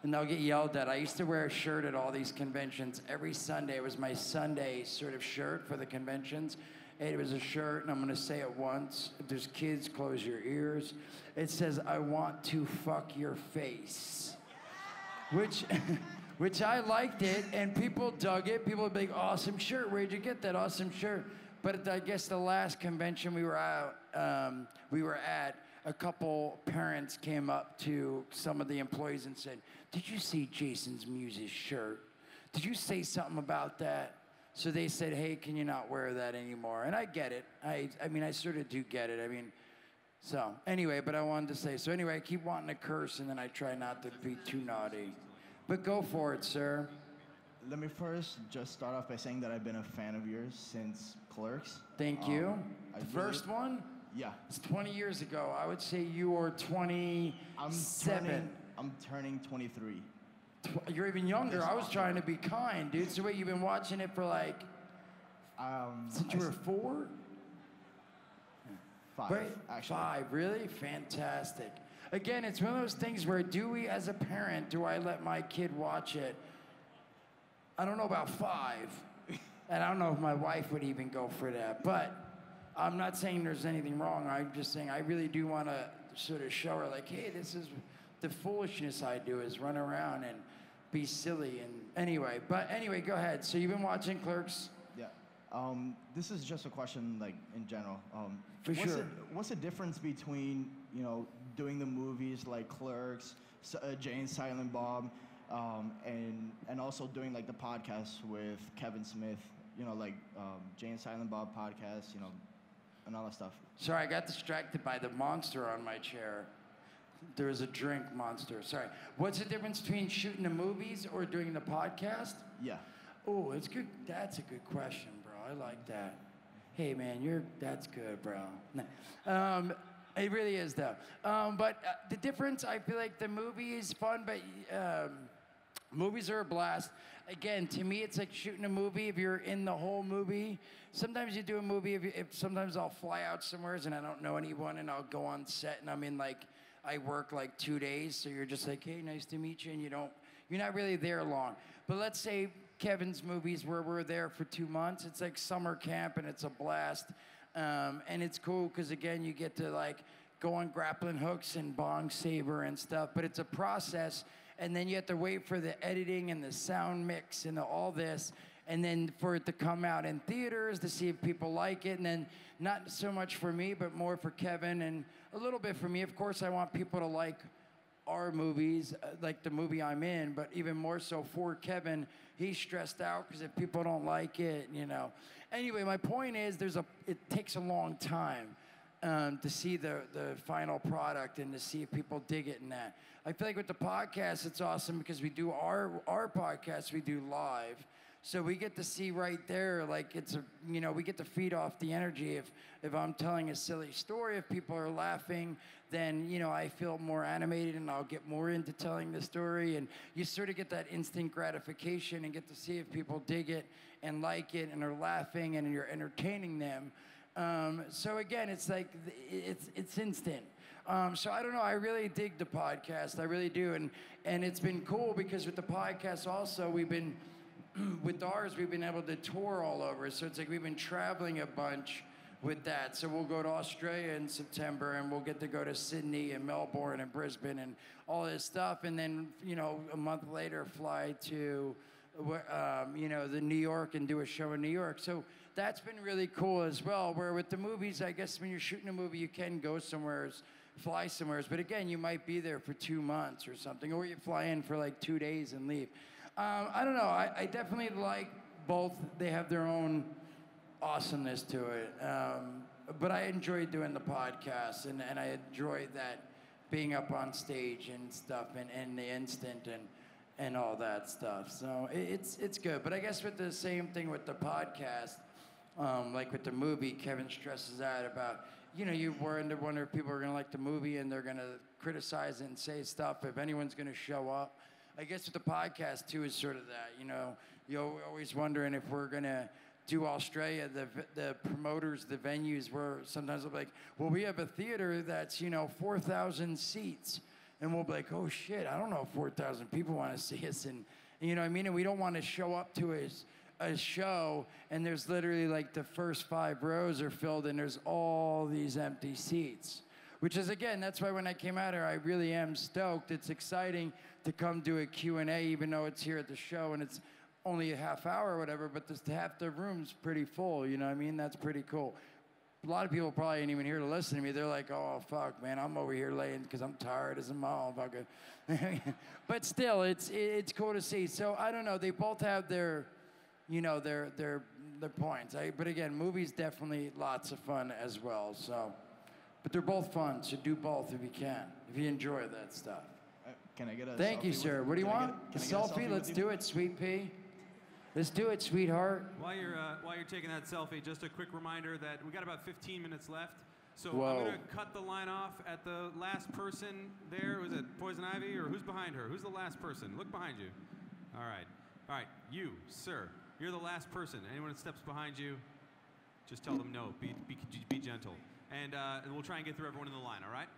S2: And they'll get yelled at. I used to wear a shirt at all these conventions every Sunday. It was my Sunday sort of shirt for the conventions. It was a shirt, and I'm gonna say it once. If there's kids, close your ears. It says, I want to fuck your face. Which which I liked it, and people dug it. People would be like, awesome shirt. Where'd you get that awesome shirt? But I guess the last convention we were out, um, we were at, a couple parents came up to some of the employees and said, Did you see Jason's Mewes's shirt? Did you say something about that? So they said, Hey, can you not wear that anymore? And I get it. I, I mean, I sort of do get it. I mean, so anyway, but I wanted to say, so anyway, I keep wanting to curse and then I try not to be too naughty. But go for it, sir.
S13: Let me first just start off by saying that I've been a fan of yours since Clerks.
S2: Thank
S13: Um,
S2: you.
S13: I
S2: the first one?
S13: Yeah.
S2: It's 20 years ago. I would say you are 27.
S13: I'm turning, I'm turning 23.
S2: Tw- You're even younger. I was trying to be kind, dude. So wait, you've been watching it for like
S13: Um,
S2: since
S13: I
S2: you were
S13: s-
S2: four?
S13: Five,
S2: Right?
S13: actually.
S2: Five, really? Fantastic. Again, it's one of those things where do we, as a parent, do I let my kid watch it? I don't know about five, and I don't know if my wife would even go for that. But I'm not saying there's anything wrong. I'm just saying I really do want to sort of show her, like, hey, this is the foolishness I do is run around and be silly. And anyway, but anyway, go ahead. So you've been watching Clerks?
S13: Yeah. Um, this is just a question, like in general. Um,
S2: For
S13: what's
S2: sure.
S13: The, what's the difference between you know doing the movies like Clerks, uh, Jay and Silent Bob, um, and and also doing like the podcast with Kevin Smith? You know, like um, Jay and Silent Bob podcast. You know, and all that stuff.
S2: Sorry, I got distracted by the monster on my chair. There is a drink monster. Sorry. What's the difference between shooting the movies or doing the podcast?
S13: Yeah.
S2: Oh, it's good. That's a good question, bro. I like that. Hey, man, you're that's good, bro. Um, it really is, though. Um, but uh, the difference, I feel like the movie is fun, but um, movies are a blast. Again, to me, it's like shooting a movie. If you're in the whole movie, sometimes you do a movie. If, you, if sometimes I'll fly out somewhere and I don't know anyone, and I'll go on set and I'm in like I work like two days, so you're just like, hey, nice to meet you, and you don't, you're not really there long. But let's say Kevin's movies where we're there for two months. It's like summer camp, and it's a blast, um, and it's cool because again, you get to like go on grappling hooks and bong saber and stuff. But it's a process, and then you have to wait for the editing and the sound mix and the, all this. And then for it to come out in theaters to see if people like it, and then not so much for me, but more for Kevin and a little bit for me. Of course, I want people to like our movies, uh, like the movie I'm in, but even more so for Kevin, he's stressed out because if people don't like it, you know. Anyway, my point is, there's a it takes a long time um, to see the the final product and to see if people dig it and that. I feel like with the podcast, it's awesome because we do our our podcast, we do live. So we get to see right there, like it's a, you know, we get to feed off the energy. If if I'm telling a silly story, if people are laughing, then you know I feel more animated and I'll get more into telling the story. And you sort of get that instant gratification and get to see if people dig it and like it and are laughing and you're entertaining them. Um, so again, it's like it's it's instant. Um, so I don't know. I really dig the podcast. I really do, and and it's been cool because with the podcast also we've been with ours, we've been able to tour all over. So it's like we've been traveling a bunch with that. So we'll go to Australia in September and we'll get to go to Sydney and Melbourne and Brisbane and all this stuff. And then, you know, a month later, fly to um, you know, the New York and do a show in New York. So that's been really cool as well. Where with the movies, I guess when you're shooting a movie, you can go somewhere, fly somewhere. But again, you might be there for two months or something, or you fly in for like two days and leave. Um, I don't know. I, I definitely like both. They have their own awesomeness to it. Um, but I enjoy doing the podcast, and, and I enjoy that being up on stage and stuff, and, and the instant and and all that stuff. So it, it's it's good. But I guess with the same thing with the podcast, um, like with the movie, Kevin stresses out about you know you wonder wonder if people are gonna like the movie and they're gonna criticize it and say stuff if anyone's gonna show up. I guess with the podcast too is sort of that. You know, you're always wondering if we're gonna do Australia, the the promoters, the venues were sometimes they'll be like, well, we have a theater that's you know four thousand seats, and we'll be like, oh shit, I don't know if four thousand people want to see us, and you know what I mean, and we don't want to show up to a, a show and there's literally like the first five rows are filled and there's all these empty seats. Which is again, that's why when I came out here, I really am stoked. It's exciting to come do a Q&A, even though it's here at the show and it's only a half hour or whatever, but just half the room's pretty full, you know what I mean? That's pretty cool. A lot of people probably ain't even here to listen to me. They're like, oh, fuck, man, I'm over here laying because I'm tired as a motherfucker. but still, it's, it's cool to see. So I don't know. They both have their, you know, their, their, their points. I, but again, movies definitely lots of fun as well. So, but they're both fun. So do both if you can, if you enjoy that stuff.
S13: Uh, Can I get a
S2: Thank you, sir.
S13: with-
S2: What do you want?
S13: get
S2: A
S13: a- can a
S2: selfie? Let's do it, sweet pea. Let's do it, sweetheart.
S14: While you're uh, while you're taking that selfie, just a quick reminder that we got about 15 minutes left. So
S2: Whoa.
S14: I'm gonna cut the line off at the last person there. Was it Poison Ivy or who's behind her? Who's the last person? Look behind you. All right, all right, you, sir. You're the last person. Anyone that steps behind you, just tell them no. Be be, be gentle, and uh, and we'll try and get through everyone in the line. All right.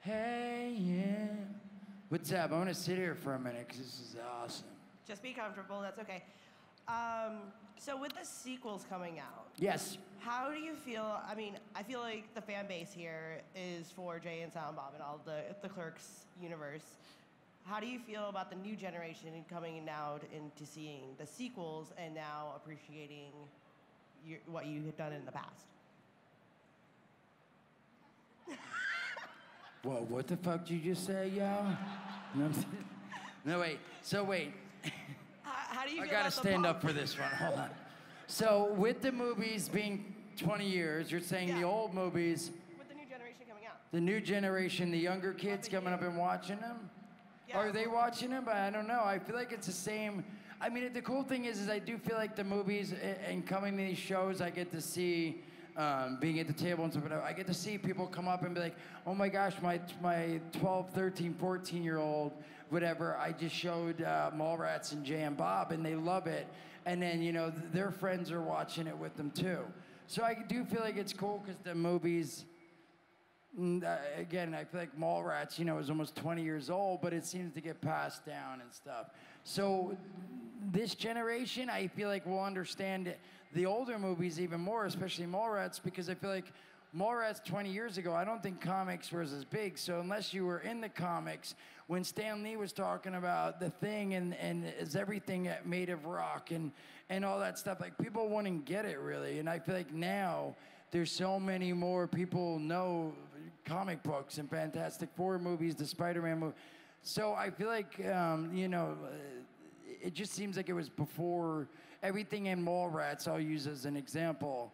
S2: Hey, yeah. What's up? I want to sit here for a minute because this is awesome.
S15: Just be comfortable. That's okay. Um, so with the sequels coming out,
S2: Yes.
S15: how do you feel? I mean, I feel like the fan base here is for Jay and Silent Bob and all the the Clerks universe. How do you feel about the new generation coming now into seeing the sequels and now appreciating your, what you have done in the past?
S2: Whoa, what the fuck did you just say, y'all? No, no, wait. So wait.
S15: How, how do you
S2: I gotta
S15: about the
S2: stand up for this one. Hold on. So with the movies being 20 years, you're saying the old movies,
S15: with the new generation coming out?
S2: the new generation, the younger kids coming up and watching them? Are they watching them? But I don't know. I feel like it's the same. I mean, the cool thing is, is I do feel like the movies and coming to these shows, I get to see, um, being at the table and stuff, I get to see people come up and be like, oh my gosh, my, my 12, 13, 14 year old, whatever, I just showed uh, Mallrats and Jay and Bob and they love it. And then, you know, th- their friends are watching it with them too. So I do feel like it's cool because the movies, Uh, again, I feel like Mallrats, you know, is almost 20 years old, but it seems to get passed down and stuff. So this generation, I feel like will understand the older movies even more, especially Mallrats, because I feel like Mallrats 20 years ago, I don't think comics was as big. So unless you were in the comics, when Stan Lee was talking about the thing and, and is everything made of rock and, and all that stuff, like people wouldn't get it really. And I feel like now there's so many more people know comic books and Fantastic Four movies, the Spider-Man movie. So I feel like um, you know, uh, it just seems like it was before everything in Mallrats. I'll use as an example.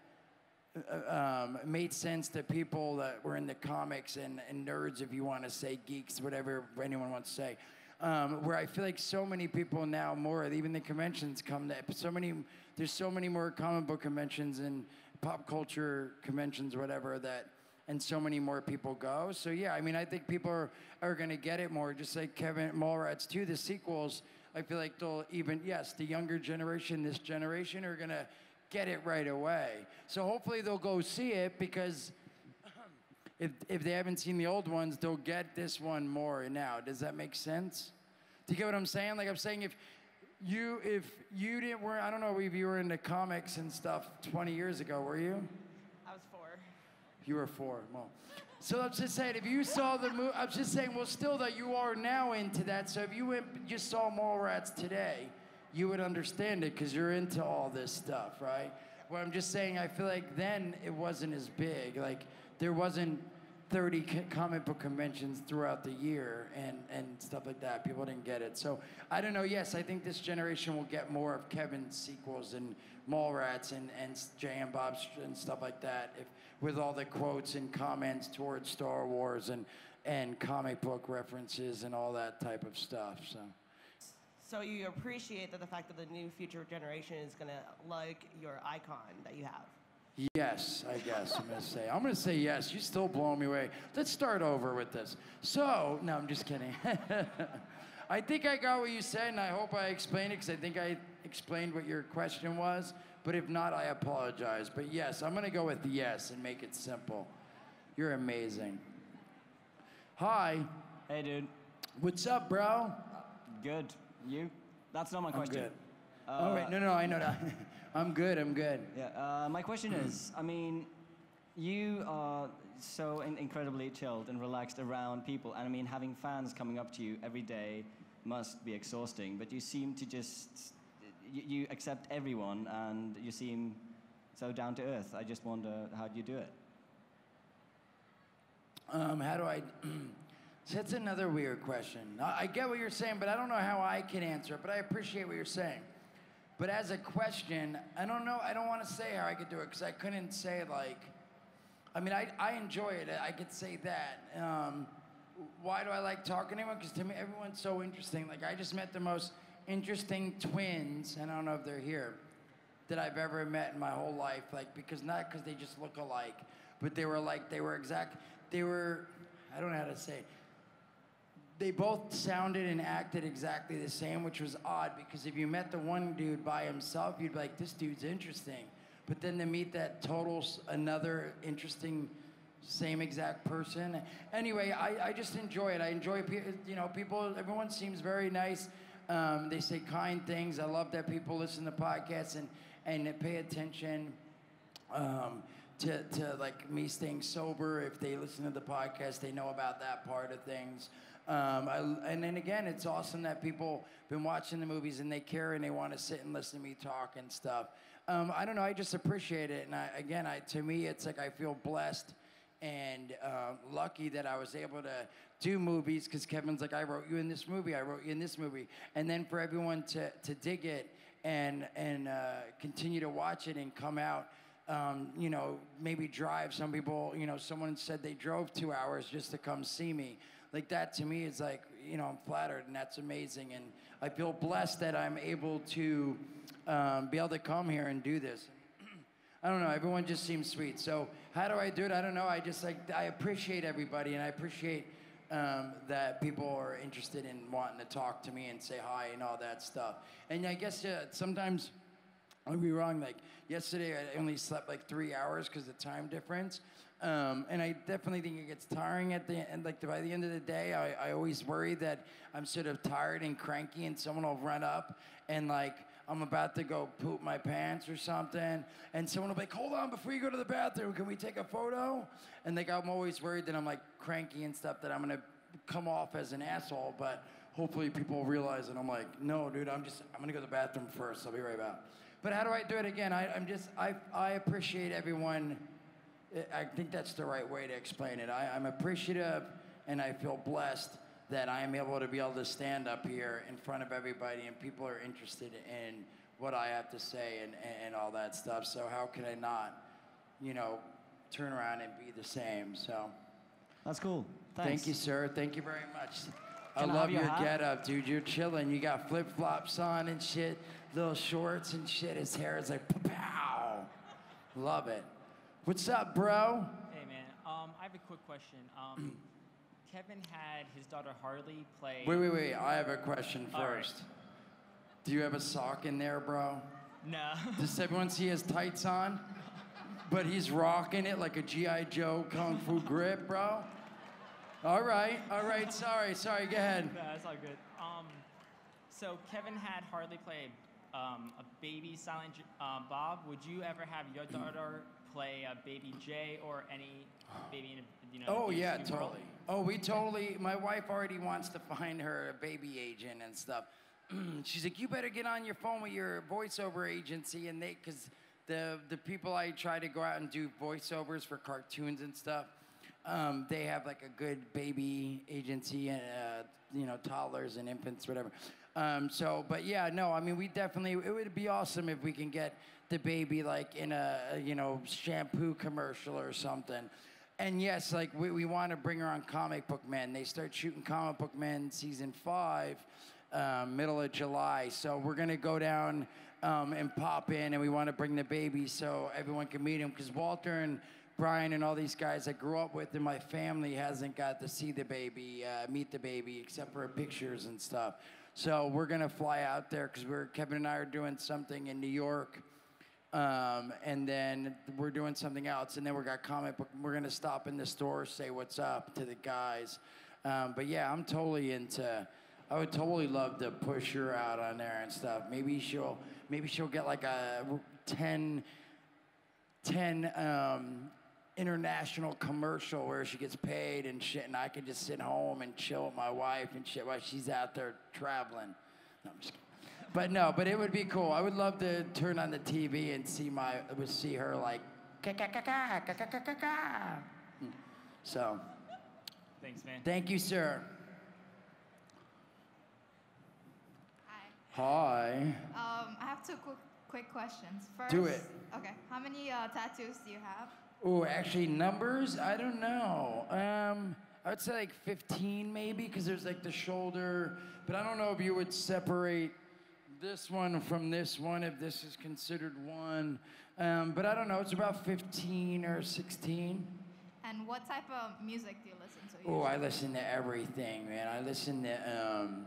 S2: uh, Um, made sense to people that were in the comics and, and nerds, if you want to say geeks, whatever anyone wants to say. Um, where I feel like so many people now more, even the conventions come to so many. There's so many more comic book conventions and pop culture conventions, whatever that and so many more people go. So yeah, I mean, I think people are, are gonna get it more, just like Kevin Mallrats too. The sequels, I feel like they'll even yes, the younger generation, this generation, are gonna get it right away. So hopefully they'll go see it because if if they haven't seen the old ones, they'll get this one more now. Does that make sense? Do you get what I'm saying? Like I'm saying, if you if you didn't were I don't know if you were into comics and stuff 20 years ago, were you? You were four. Well, so I'm just saying, if you saw the movie, I'm just saying, well, still that you are now into that. So if you went, just saw Mallrats today, you would understand it because you're into all this stuff, right? Well, I'm just saying, I feel like then it wasn't as big. Like there wasn't 30 comic book conventions throughout the year and, and stuff like that. People didn't get it. So I don't know. Yes, I think this generation will get more of Kevin's sequels and Mallrats and, and Jay and Bob's and stuff like that. If, with all the quotes and comments towards Star Wars and, and comic book references and all that type of stuff. So.
S15: So you appreciate that the fact that the new future generation is gonna like your icon that you have.
S2: Yes, I guess I'm gonna say. I'm gonna say yes. You still blowing me away. Let's start over with this. So, no, I'm just kidding. I think I got what you said, and I hope I explained it because I think I explained what your question was. But if not, I apologize. But yes, I'm gonna go with yes and make it simple. You're amazing. Hi.
S16: Hey, dude.
S2: What's up, bro?
S16: Good. You? That's not my
S2: I'm
S16: question.
S2: good. oh wait, no, no, I know that. I'm good. I'm good.
S16: Yeah. Uh, my question is, I mean, you are so in- incredibly chilled and relaxed around people, and I mean, having fans coming up to you every day must be exhausting. But you seem to just you, you accept everyone, and you seem so down to earth. I just wonder how do you do it?
S2: Um, how do I? That's another weird question. I I get what you're saying, but I don't know how I can answer it. But I appreciate what you're saying. But as a question, I don't know. I don't want to say how I could do it because I couldn't say like. I mean, I, I enjoy it. I could say that. Um, why do I like talking to anyone? Because to me, everyone's so interesting. Like I just met the most interesting twins, and I don't know if they're here, that I've ever met in my whole life. Like because not because they just look alike, but they were like they were exact. They were. I don't know how to say. It they both sounded and acted exactly the same, which was odd because if you met the one dude by himself, you'd be like, this dude's interesting. But then to meet that total another interesting, same exact person. Anyway, I, I just enjoy it. I enjoy, you know, people, everyone seems very nice. Um, they say kind things. I love that people listen to podcasts and, and pay attention um, to, to like me staying sober. If they listen to the podcast, they know about that part of things. Um, I, and then again, it's awesome that people been watching the movies and they care and they want to sit and listen to me talk and stuff. Um, I don't know. I just appreciate it. And I, again, I, to me, it's like I feel blessed and uh, lucky that I was able to do movies because Kevin's like, I wrote you in this movie, I wrote you in this movie, and then for everyone to, to dig it and and uh, continue to watch it and come out. Um, you know, maybe drive. Some people, you know, someone said they drove two hours just to come see me. Like that to me is like, you know, I'm flattered and that's amazing. And I feel blessed that I'm able to um, be able to come here and do this. I don't know. Everyone just seems sweet. So how do I do it? I don't know. I just like I appreciate everybody, and I appreciate um, that people are interested in wanting to talk to me and say hi and all that stuff. And I guess uh, sometimes I'll be wrong. Like yesterday, I only slept like three hours because of time difference. Um, and I definitely think it gets tiring at the end. Like by the end of the day, I, I always worry that I'm sort of tired and cranky, and someone will run up and like I'm about to go poop my pants or something, and someone will be like, "Hold on, before you go to the bathroom, can we take a photo?" And like I'm always worried that I'm like cranky and stuff that I'm gonna come off as an asshole, but hopefully people realize that I'm like, "No, dude, I'm just I'm gonna go to the bathroom first. I'll be right back." But how do I do it again? I, I'm just I I appreciate everyone. I- I think that's the right way to explain it. I, I'm appreciative and I feel blessed that I am able to be able to stand up here in front of everybody and people are interested in what I have to say and, and all that stuff. So how can I not, you know, turn around and be the same? So
S16: That's cool.
S2: thank you, sir. Thank you very much. I
S16: Can I
S2: love
S16: have your
S2: your get up, dude. You're chilling. You got flip flops on and shit, little shorts and shit. His hair is like pow. Love it. What's up, bro?
S17: Hey man, um, I have a quick question. Um, Kevin had his daughter Harley play.
S2: Wait, wait, wait. I have a question
S17: All right.
S2: first. Do you have a sock in there, bro?
S17: No.
S2: Does everyone see his tights on? But he's rocking it like a G.I. Joe Kung Fu grip, bro. All right, all right. Sorry, sorry. Go ahead.
S17: No, that's all good. Um, so Kevin had Harley play um, a baby Silent uh, Bob. Would you ever have your daughter play a Baby J or any baby in a, you know?
S2: Oh yeah,
S17: industry world?
S2: totally. Oh, we totally. My wife already wants to find her a baby agent and stuff. She's like, you better get on your phone with your voiceover agency, and they, because the the people I try to go out and do voiceovers for cartoons and stuff, um, they have like a good baby agency and uh, you know toddlers and infants, whatever. Um, so, but yeah, no, I mean, we definitely. It would be awesome if we can get the baby like in a you know shampoo commercial or something. And yes, like we, we want to bring her on Comic Book Men. They start shooting Comic Book Men season five, um, middle of July. So we're gonna go down um, and pop in, and we want to bring the baby so everyone can meet him. Because Walter and Bryan and all these guys I grew up with in my family hasn't got to see the baby, uh, meet the baby, except for pictures and stuff. So we're gonna fly out there because we're Kevin and I are doing something in New York. Um, and then we're doing something else, and then we got comic book. We're gonna stop in the store, say what's up to the guys. Um, but yeah, I'm totally into. I would totally love to push her out on there and stuff. Maybe she'll, maybe she'll get like a 10, 10 um, international commercial where she gets paid and shit, and I can just sit home and chill with my wife and shit while she's out there traveling. No, I'm just kidding. But no, but it would be cool. I would love to turn on the TV and see my, would see her like, ka ka ka ka ka ka ka ka ka. So,
S17: Thanks, man.
S2: thank you, sir. Hi.
S1: Um, I have two quick, quick questions. First,
S2: Do it.
S1: Okay. How many uh, tattoos do you have?
S2: Oh, actually, numbers? I don't know. Um, I would say like 15 maybe, because there's like the shoulder, but I don't know if you would separate this one from this one, if this is considered one. Um, but I don't know, it's about 15 or 16.
S1: And what type of music do you listen to?
S2: Oh, I listen to everything, man. I listen to, um,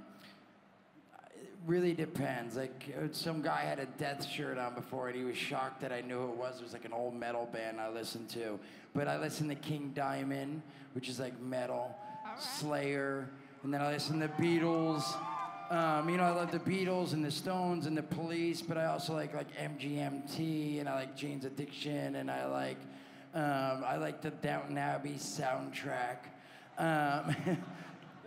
S2: really depends. Like, uh, some guy had a death shirt on before, and he was shocked that I knew who it was. It was like an old metal band I listened to. But I listen to King Diamond, which is like metal, Slayer, and then I listen to Beatles. Um, you know, I love the Beatles and the Stones and the Police, but I also like like MGMT and I like Jane's Addiction and I like um, I like the Downton Abbey soundtrack. Um,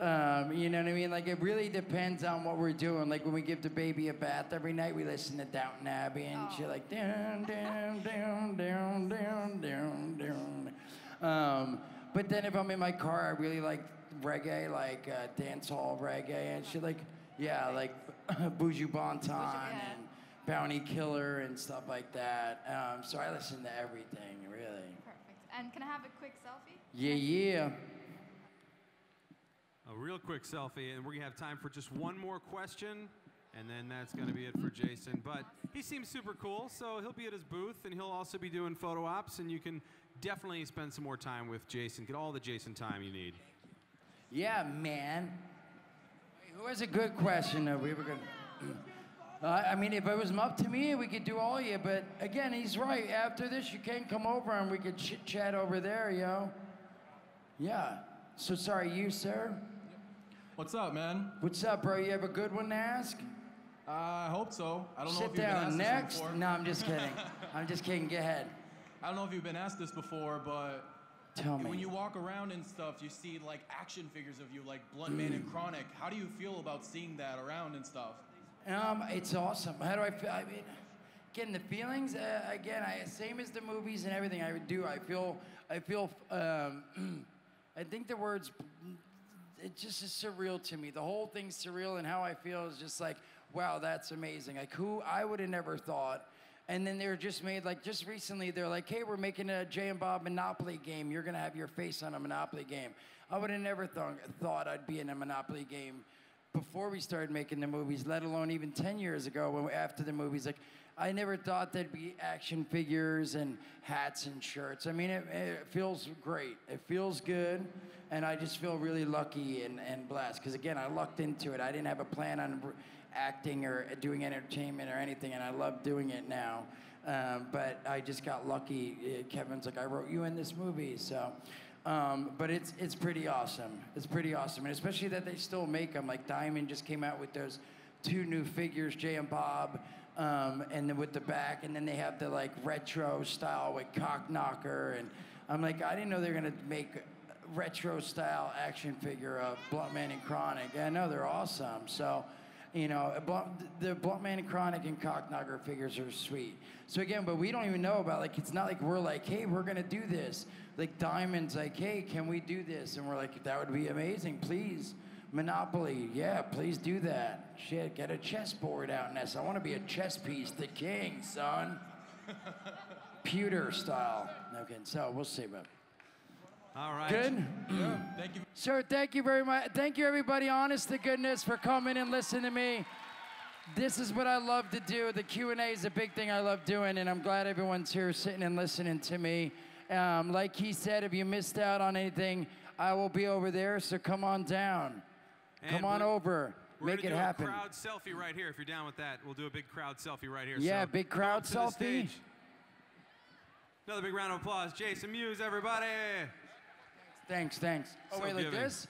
S2: um, you know what I mean? Like it really depends on what we're doing. Like when we give the baby a bath every night, we listen to Downton Abbey and shit like down, down, down, down, down, down, down. Um, but then if I'm in my car, I really like reggae, like uh, dance hall reggae and shit. Like yeah, like Buju Banton and Bounty Killer and stuff like that. Um, so I listen to everything, really.
S1: Perfect. And can I have a quick selfie?
S2: Yeah, yeah.
S14: A real quick selfie, and we're gonna have time for just one more question, and then that's gonna be it for Jason. But he seems super cool, so he'll be at his booth, and he'll also be doing photo ops, and you can definitely spend some more time with Jason. Get all the Jason time you need.
S2: Yeah, man. Who has a good question? We were gonna. Uh, I mean, if it was up to me, we could do all you. But again, he's right. After this, you can come over and we could chit chat over there, yo. Yeah. So sorry, you, sir.
S18: What's up, man?
S2: What's up, bro? You have a good one to ask?
S18: Uh, I hope so. I don't know
S2: Sit
S18: if you've
S2: down.
S18: been asked
S2: Next.
S18: this before.
S2: No, I'm just kidding. I'm just kidding. Go ahead.
S18: I don't know if you've been asked this before, but
S2: Tell me.
S18: when you walk around and stuff, you see like action figures of you, like Bluntman and Chronic. How do you feel about seeing that around and stuff?
S2: Um, it's awesome. How do I feel? I mean, getting the feelings uh, again. I same as the movies and everything I do. I feel. I feel. Um, I think the words. It just is surreal to me. The whole thing's surreal, and how I feel is just like, wow, that's amazing. Like who I would have never thought. And then they're just made like just recently. They're like, hey, we're making a Jay and Bob Monopoly game. You're gonna have your face on a Monopoly game. I would have never thought thought I'd be in a Monopoly game before we started making the movies, let alone even 10 years ago when after the movies. Like, I never thought there'd be action figures and hats and shirts. I mean, it, it feels great. It feels good, and I just feel really lucky and, and blessed. Because again, I lucked into it. I didn't have a plan on acting or doing entertainment or anything, and I love doing it now. Um, but I just got lucky. Uh, Kevin's like, I wrote you in this movie, so. Um, but it's it's pretty awesome. It's pretty awesome, and especially that they still make them. Like Diamond just came out with those two new figures, Jay and Bob um, and then with the back, and then they have the like retro style with cock knocker, and I'm like, I didn't know they were gonna make retro style action figure of Bluntman and Chronic. I know they're awesome. So, you know, the Bluntman and Chronic and cock knocker figures are sweet. So again, but we don't even know about like it's not like we're like, hey, we're gonna do this. Like Diamond's like, hey, can we do this? And we're like, that would be amazing, please. Monopoly, yeah, please do that. Shit, get a chessboard out, Ness. I want to be a chess piece, the king, son. Pewter style. Okay, so we'll see about.
S14: All right.
S2: Good.
S18: Thank you.
S2: Sir, thank you very much. Thank you, everybody, honest to goodness, for coming and listening to me. This is what I love to do. The Q&A is a big thing I love doing, and I'm glad everyone's here sitting and listening to me. Um, like he said, if you missed out on anything, I will be over there, so come on down.
S14: And
S2: come on over. Make it happen.
S14: A crowd selfie right here. If you're down with that, we'll do a big crowd selfie right here.
S2: Yeah,
S14: So
S2: big crowd
S14: up to the
S2: selfie.
S14: Another big round of applause. Jason Mewes, everybody.
S2: Thanks, thanks. Oh,
S14: So
S2: wait, like
S14: giving.
S2: this?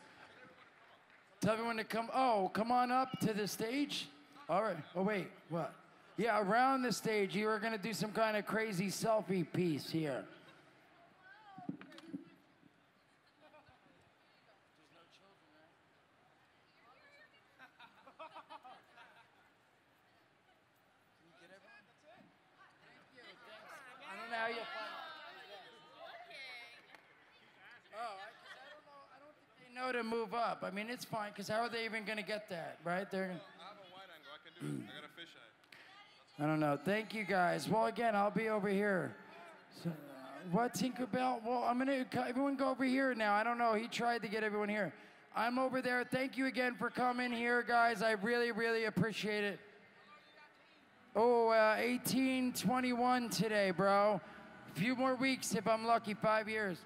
S2: Tell everyone to come. Oh, come on up to the stage. All right. Oh, wait. What? Yeah, around the stage. You were going to do some kind of crazy selfie piece here. I don't know how you. Oh, I, 'cause I don't know. I don't think they know to move up. I mean, it's fine. Cause how are they even gonna get that, right? They're.
S19: I have a wide angle. I can do it. I got a fisheye.
S2: I don't know. Thank you guys. Well, again, I'll be over here. So, uh, what Tinkerbell? Well, I'm gonna everyone go over here now. I don't know. He tried to get everyone here. I'm over there. Thank you again for coming here, guys. I really, really appreciate it. Oh, uh, 1821 today, bro. A few more weeks if I'm lucky. Five years.